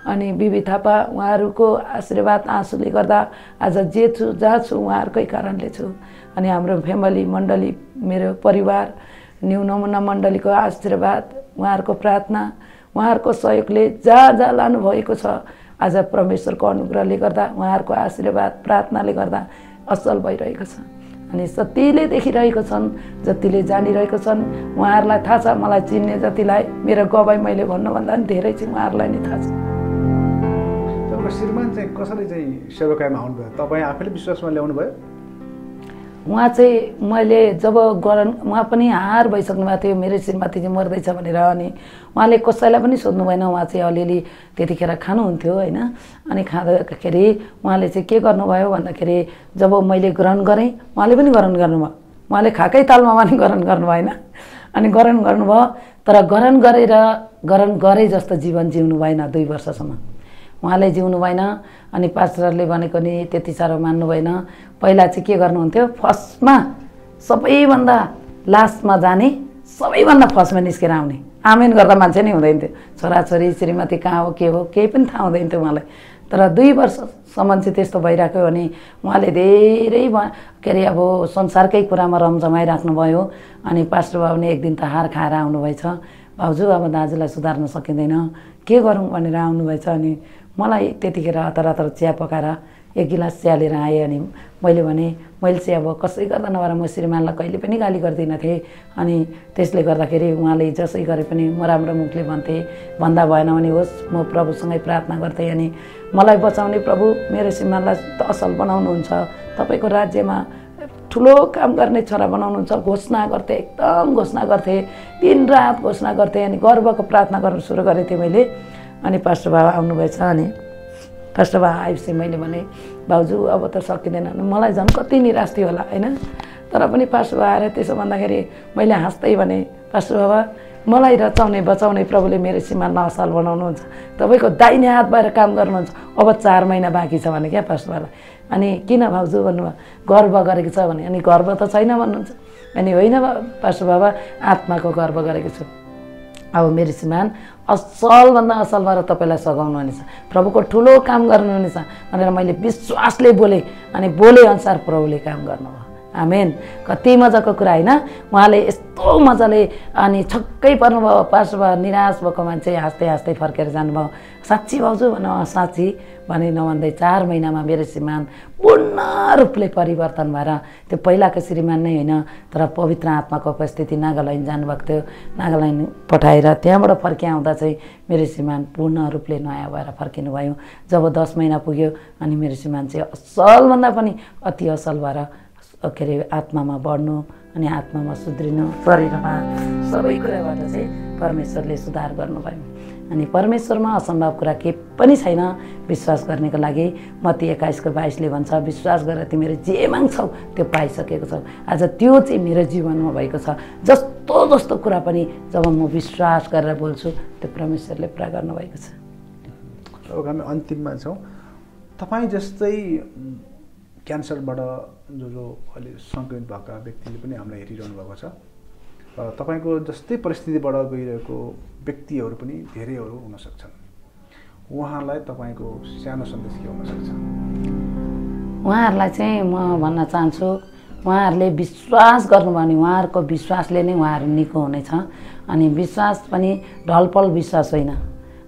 अनि बिबी थापा उहाँहरूको आशीर्वाद आँसुले गर्दा आज जे छु जहाँ छु उहाँहरूकै कारणले छु। अनि हाम्रो फ्यामिली मण्डली मेरो परिवार न्यु नमुना मण्डलीको आशीर्वाद उहाँहरूको प्रार्थना उहाँहरूको सहयोगले जहाँ जहाँ लानुभएको छ। आज परमेश्वरको अनुग्रहले गर्दा उहाँहरूको आशीर्वाद प्रार्थनाले गर्दा असल भइरहेको छ। अनि जतिले देखिरहेको छन् जतिले जानिरहेको छन् उहाँहरूलाई थाहा छ मलाई चिन्ने जतिलाई मेरो गवाई मैले भन्नुभन्दा पनि धेरै चाहिँ उहाँहरूलाई नै थाहा छ। श्रीमान चाहिँ कसरी चाहिँ सेवाकायमा आउनुभयो? तपाईँ आफैले विश्वासमा ल्याउनु भयो उहाँ चाहिँ मैले जब गरन उहाँ पनि हार भइसक्नु भएको थियो मेरो श्रीमती चाहिँ मर्दैछ भनेर अनि उहाँले कसैलाई पनि सोध्नु भएन। उहाँ चाहिँ अलिअलि त्यतिखेर खानुहुन्थ्यो होइन? अनि खाँदाखेरि उहाँले चाहिँ के गर्नुभयो भन्दाखेरि जब मैले ग्रहण गरेँ उहाँले पनि ग्रहण गर्नुभयो। उहाँले खाएकै तालमा पनि ग्रहण गर्नु भएन अनि ग्रहण गर्नुभयो तर ग्रहण गरेर ग्रहण गरे जस्तो जीवन जिउनु भएन दुई वर्षसम्म। उहाँले जिउनु भएन अनि पास्टरले भनेको नि त्यति साह्रो मान्नु भएन। पहिला चाहिँ के गर्नुहुन्थ्यो? फर्स्टमा सबैभन्दा लास्टमा जाने सबैभन्दा फर्स्टमा निस्केर आउने। आमेन गर्दा मान्छे नै हुँदैन थियो छोराछोरी श्रीमती कहाँ हो के हो केही पनि थाहा हुँदैन थियो उहाँलाई। तर दुई वर्षसम्म चाहिँ त्यस्तो भइरहेको भने उहाँले धेरै के अरे अब संसारकै कुरामा रमझमाइराख्नुभयो अनि पास्टर बाबुले एक दिन त हार खाएर आउनुभएछ। भाउजू अब दाजुलाई सुधार्न सकिँदैन। के गरौँ भनेर आउनुभएछ अनि मलाई त्यतिखेर हतार हतार चिया पकाएर एक गिलास चिया लिएर आएँ अनि मैले भने मैले चाहिँ अब कसै गर्दा नभएर म श्रीमानलाई कहिले पनि गाली गर्दिनँ थिएँ। अनि त्यसले गर्दाखेरि उहाँले जसै गरे पनि म राम्रो मुखले भन्थेँ। भन्दा भएन भने होस् म प्रभुसँगै प्रार्थना गर्थेँ अनि मलाई बचाउने प्रभु मेरो श्रीमानलाई त असल बनाउनुहुन्छ। तपाईँको राज्यमा ठुलो काम गर्ने छोरा बनाउनुहुन्छ। घोषणा गर्थे एकदम घोषणा गर्थे। दिनरात घोषणा गर्थे अनि गर्वको प्रार्थना गर्न सुरु गरेको थिएँ मैले। अनि पास्टर बाबा आउनुभएछ अनि पास्टर बाबा आएपछि मैले भने भाउजू अब त सकिँदैन। मलाई झन् कति निराश थियो होला होइन? तर पनि पास्टर बाबा आएर त्यसो भन्दाखेरि मैले हाँस्दै भने पास्टर बाबा मलाई रचाउने बचाउने प्रभुले मेरो सीमा नअसल बनाउनुहुन्छ। तपाईँको दाहिने हात भएर काम गर्नुहुन्छ। अब चार महिना बाँकी छ भने क्या पास्टरबालाई अनि किन भाउजू भन्नुभयो? गर्व गरेको छ भने। अनि गर्व त छैन भन्नुहुन्छ। अनि होइन पास्टर बाबा आत्माको गर्व गरेको छु। अब मेरो श्रीमान असलभन्दा असल भएर तपाईँलाई सघाउनु हुनेछ। प्रभुको ठुलो काम गर्नुहुनेछ भनेर मैले विश्वासले बोलेँ अनि बोले अनुसार प्रभुले काम गर्नुभयो। आमेन। कति मजाको कुरा होइन। उहाँले यस्तो मजाले अनि छक्कै पर्नुभयो पास भयो निराश भएको मान्छे हाँस्दै हाँस्दै फर्केर जानुभयो। साँच्ची भाउजू भन साँच्ची भने नभन्दै चार महिनामा मेरो श्रीमान पूर्ण रूपले परिवर्तन भएर त्यो पहिलाको श्रीमान नै होइन तर पवित्र आत्माको उपस्थिति नागाल्यान्ड जानुभएको थियो। नागाल्यान्ड पठाएर त्यहाँबाट फर्किआउँदा चाहिँ मेरो श्रीमान पूर्ण रूपले नयाँ भएर फर्किनु भयो जब दस महिना पुग्यो अनि मेरो श्रीमान चाहिँ असलभन्दा पनि अति असल भएर के अरे आत्मामा बढ्नु अनि आत्मामा सुध्रिनु शरीरमा सबै कुराबाट चाहिँ परमेश्वरले सुधार गर्नुभयो। अनि परमेश्वरमा असम्भव कुरा केही पनि छैन विश्वास गर्नेको लागि मती एक्काइसको बाइसले भन्छ विश्वास गरेर तिमीहरू जे माग्छौ त्यो पाइसकेको छौ। आज त्यो चाहिँ मेरो जीवनमा भएको छ। जस्तो जस्तो कुरा पनि जब म विश्वास गरेर बोल्छु त्यो परमेश्वरले पुरा गर्नुभएको छ। हामी अन्तिममा छौँ। तपाईँ जस्तै क्यान्सरबाट जो जो अहिले सङ्क्रमित भएका व्यक्तिले पनि हामीलाई हेरिरहनु भएको छ। र तपाईँको जस्तै परिस्थितिबाट गइरहेको व्यक्तिहरू पनि धेरैहरू हुनसक्छन् उहाँहरूलाई तपाईँको सानो सन्देश के हुनसक्छ उहाँहरूलाई चाहिँ म भन्न चाहन्छु उहाँहरूले विश्वास गर्नुभयो भने उहाँहरूको विश्वासले नै उहाँहरू निको हुनेछ। अनि विश्वास पनि ढलपल विश्वास होइन।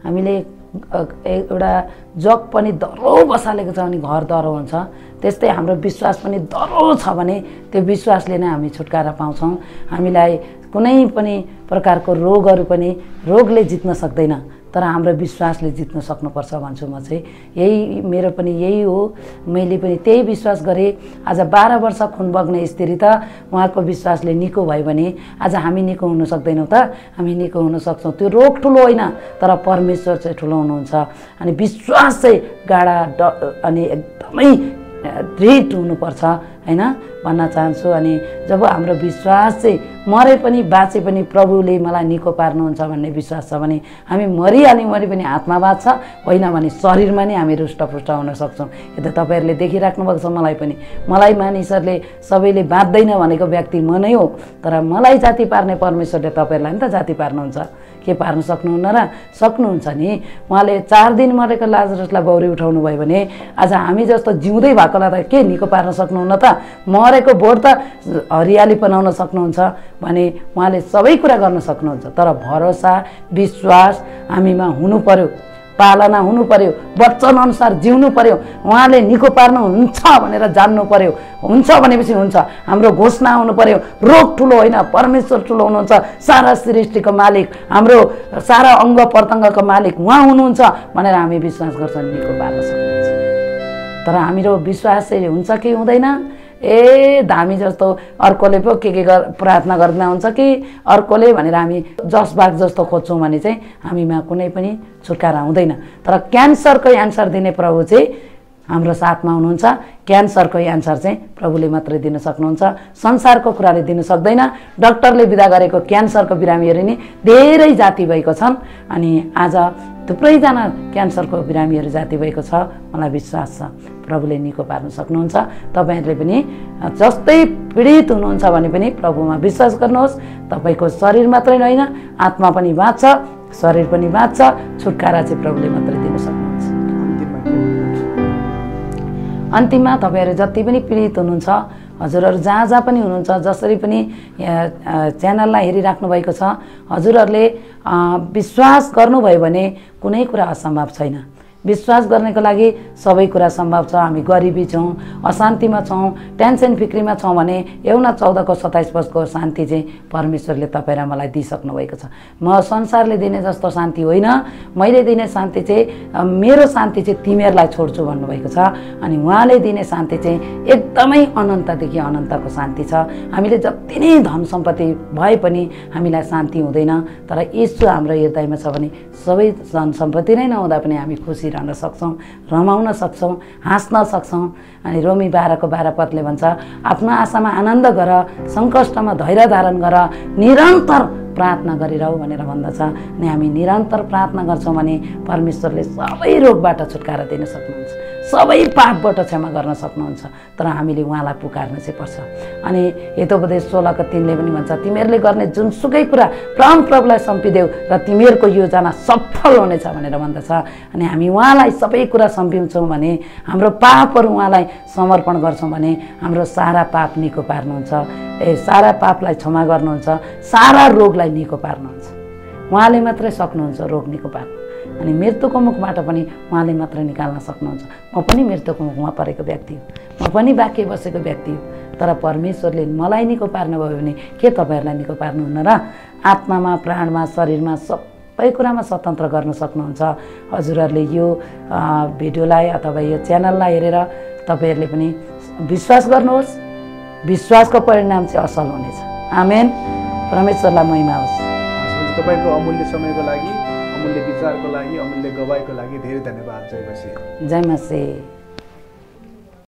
हामीले एउटा जग पनि दह्रो बसालेको छ भने घर दह्रो हुन्छ। त्यस्तै हाम्रो विश्वास पनि दह्रो छ भने त्यो विश्वासले नै हामी छुटकारा पाउँछौँ। हामीलाई कुनै पनि प्रकारको रोगहरू पनि रोगले जित्न सक्दैन। तर हाम्रो विश्वासले जित्न सक्नुपर्छ भन्छु म चाहिँ। यही मेरो पनि यही हो। मैले पनि त्यही विश्वास गरेँ। आज बाह्र वर्ष खुन बग्ने स्त्री त उहाँको विश्वासले निको भयो भने आज हामी निको हुन सक्दैनौँ त। हामी निको हुन सक्छौँ। त्यो रोग ठुलो होइन तर परमेश्वर चाहिँ ठुलो हुनुहुन्छ। अनि विश्वास चाहिँ गाडा ड अनि एकदमै दृढ हुनुपर्छ। होइन भन्न चाहन्छु। अनि जब हाम्रो विश्वास चाहिँ मरे पनि बाँचे पनि प्रभुले मलाई निको पार्नुहुन्छ भन्ने विश्वास छ भने हामी मरिहाल्यौँ भने पनि आत्मा बाँच्छ होइन भने शरीरमा नै हामी रुष्टपुष्ट हुन सक्छौँ। यो त तपाईँहरूले देखिराख्नु भएको छ मलाई पनि। मलाई मानिसहरूले सबैले बाँच्दैन भनेको व्यक्ति म नै हो तर मलाई जाति पार्ने परमेश्वरले तपाईँहरूलाई नि त जाति पार्नुहुन्छ। के पार्न सक्नुहुन्न र सक्नुहुन्छ नि? उहाँले चार दिन मरेको लाजरसलाई बौरी उठाउनु भयो भने आज हामी जस्तो जिउँदै भएकोलाई त के निको पार्न सक्नुहुन्न त? मरेको भोट त हरियाली बनाउन सक्नुहुन्छ भने उहाँले सबै कुरा गर्न सक्नुहुन्छ। तर भरोसा विश्वास हामीमा हुनु पर्यो। पालना हुनु पर्यो वचन अनुसार जिउनु पर्यो उहाँले निको पार्नुहुन्छ भनेर जान्नु पर्यो। हुन्छ भनेपछि हुन्छ। हाम्रो घोषणा हुनु पर्यो रोग ठुलो होइन परमेश्वर ठुलो हुनुहुन्छ सारा सृष्टिको मालिक हाम्रो सारा अङ्ग प्रत्यङ्गको मालिक उहाँ हुनुहुन्छ भनेर हामी विश्वास गर्छौँ निको पार्न सक्नुहुन्छ। तर हाम्रो विश्वास हुन्छ कि हुँदैन? ए धामी जस्तो। अर्कोले पो के के गर प्रार्थना गर्दा हुन्छ कि अर्कोले भनेर हामी जसबाग जस्तो खोज्छौँ भने चाहिँ हामीमा कुनै पनि छुटकारा हुँदैन। तर क्यान्सरको एन्सर दिने प्रभु चाहिँ हाम्रो साथमा हुनुहुन्छ। क्यान्सरको एन्सर चाहिँ प्रभुले मात्रै दिन सक्नुहुन्छ। संसारको कुराले दिन सक्दैन। डक्टरले विदा गरेको क्यान्सरको बिरामीहरू नि धेरै जाति भएको छन्। अनि आज थुप्रैजना क्यान्सरको बिरामीहरू जाति भएको छ। मलाई विश्वास छ। प्रभुले निको पार्न सक्नुहुन्छ। तपाईँहरूले पनि जस्तै पीडित हुनुहुन्छ भने पनि प्रभुमा विश्वास गर्नुहोस्। तपाईँको शरीर मात्रै होइन आत्मा पनि बाँच्छ शरीर पनि बाँच्छ छुटकारा चाहिँ प्रभुले मात्रै दिन सक्नुहुन्छ। अन्तिममा तपाईँहरू जति पनि पीडित हुनुहुन्छ हजुरहरू जहाँ जहाँ पनि हुनुहुन्छ जसरी पनि च्यानललाई हेरिराख्नु भएको छ हजुरहरूले विश्वास गर्नुभयो भने कुनै कुरा असम्भव छैन। विश्वास गर्नेको लागि सबै कुरा सम्भव छ। हामी गरिबी छौँ अशान्तिमा छौँ टेन्सन फिक्रीमा छौँ भने एउटा चौधको सत्ताइस वर्षको शान्ति चाहिँ परमेश्वरले तपाईँ र मलाई दिइसक्नु भएको छ। म संसारले दिने जस्तो शान्ति होइन। मैले दिने शान्ति चाहिँ मेरो शान्ति चाहिँ तिमीहरूलाई छोड्छु भन्नुभएको छ। अनि उहाँले दिने शान्ति चाहिँ एकदमै अनन्तदेखि अनन्तको शान्ति छ। हामीले जति नै धन सम्पत्ति भए पनि हामीलाई शान्ति हुँदैन। तर यीशु हाम्रो हृदयमा छ भने सबै धन सम्पत्ति नै नहुँदा पनि हामी खुसी रहन सक्छौँ रमाउन सक्छौँ हाँस्न सक्छौँ। अनि रोमी बाह्रको बाह्र पदले भन्छ आफ्नो आशामा आनन्द गर सङ्कष्टमा धैर्य धारण गर निरन्तर प्रार्थना गरिरहँ भनेर भन्दछ। अनि हामी निरन्तर प्रार्थना गर्छौँ भने परमेश्वरले सबै रोगबाट छुटकारा दिन सक्नुहुन्छ। सबै पापबाट क्षमा गर्न सक्नुहुन्छ। तर हामीले उहाँलाई पुकार्न चाहिँ पर्छ। अनि हितोपदेश सोह्रको तिनले पनि भन्छ तिमीहरूले गर्ने जुनसुकै कुरा परम प्रभुलाई सम्पिदेऊ र तिमीहरूको योजना सफल हुनेछ भनेर भन्दछ। अनि हामी उहाँलाई सबै कुरा सम्पिन्छौँ भने हाम्रो पापहरू उहाँलाई समर्पण गर्छौँ भने हाम्रो सारा पाप निको पार्नुहुन्छ। ए सारा पापलाई क्षमा गर्नुहुन्छ सारा रोगलाई निको पार्नुहुन्छ। उहाँले मात्रै सक्नुहुन्छ रोग निको पार्नु। अनि मृत्युको मुखबाट पनि उहाँले मात्र निकाल्न सक्नुहुन्छ। म पनि मृत्युको मुखमा परेको व्यक्ति हो। म पनि बाँके बसेको व्यक्ति हो। तर परमेश्वरले मलाई निको पार्नुभयो भने के तपाईँहरूलाई निको पार्नुहुन्न र? आत्मामा प्राणमा शरीरमा सबै कुरामा स्वतन्त्र गर्न सक्नुहुन्छ। हजुरहरूले यो भिडियोलाई अथवा यो च्यानललाई हेरेर तपाईँहरूले पनि विश्वास गर्नुहोस्। विश्वासको परिणाम चाहिँ असल हुनेछ। आमेन। परमेश्वरलाई महिमा होस्। तपाईँको अमूल्य समयको लागि अमूल्य विचारको लागि अमूल्य गवाईको लागि धेरै धन्यवाद जय मसी जय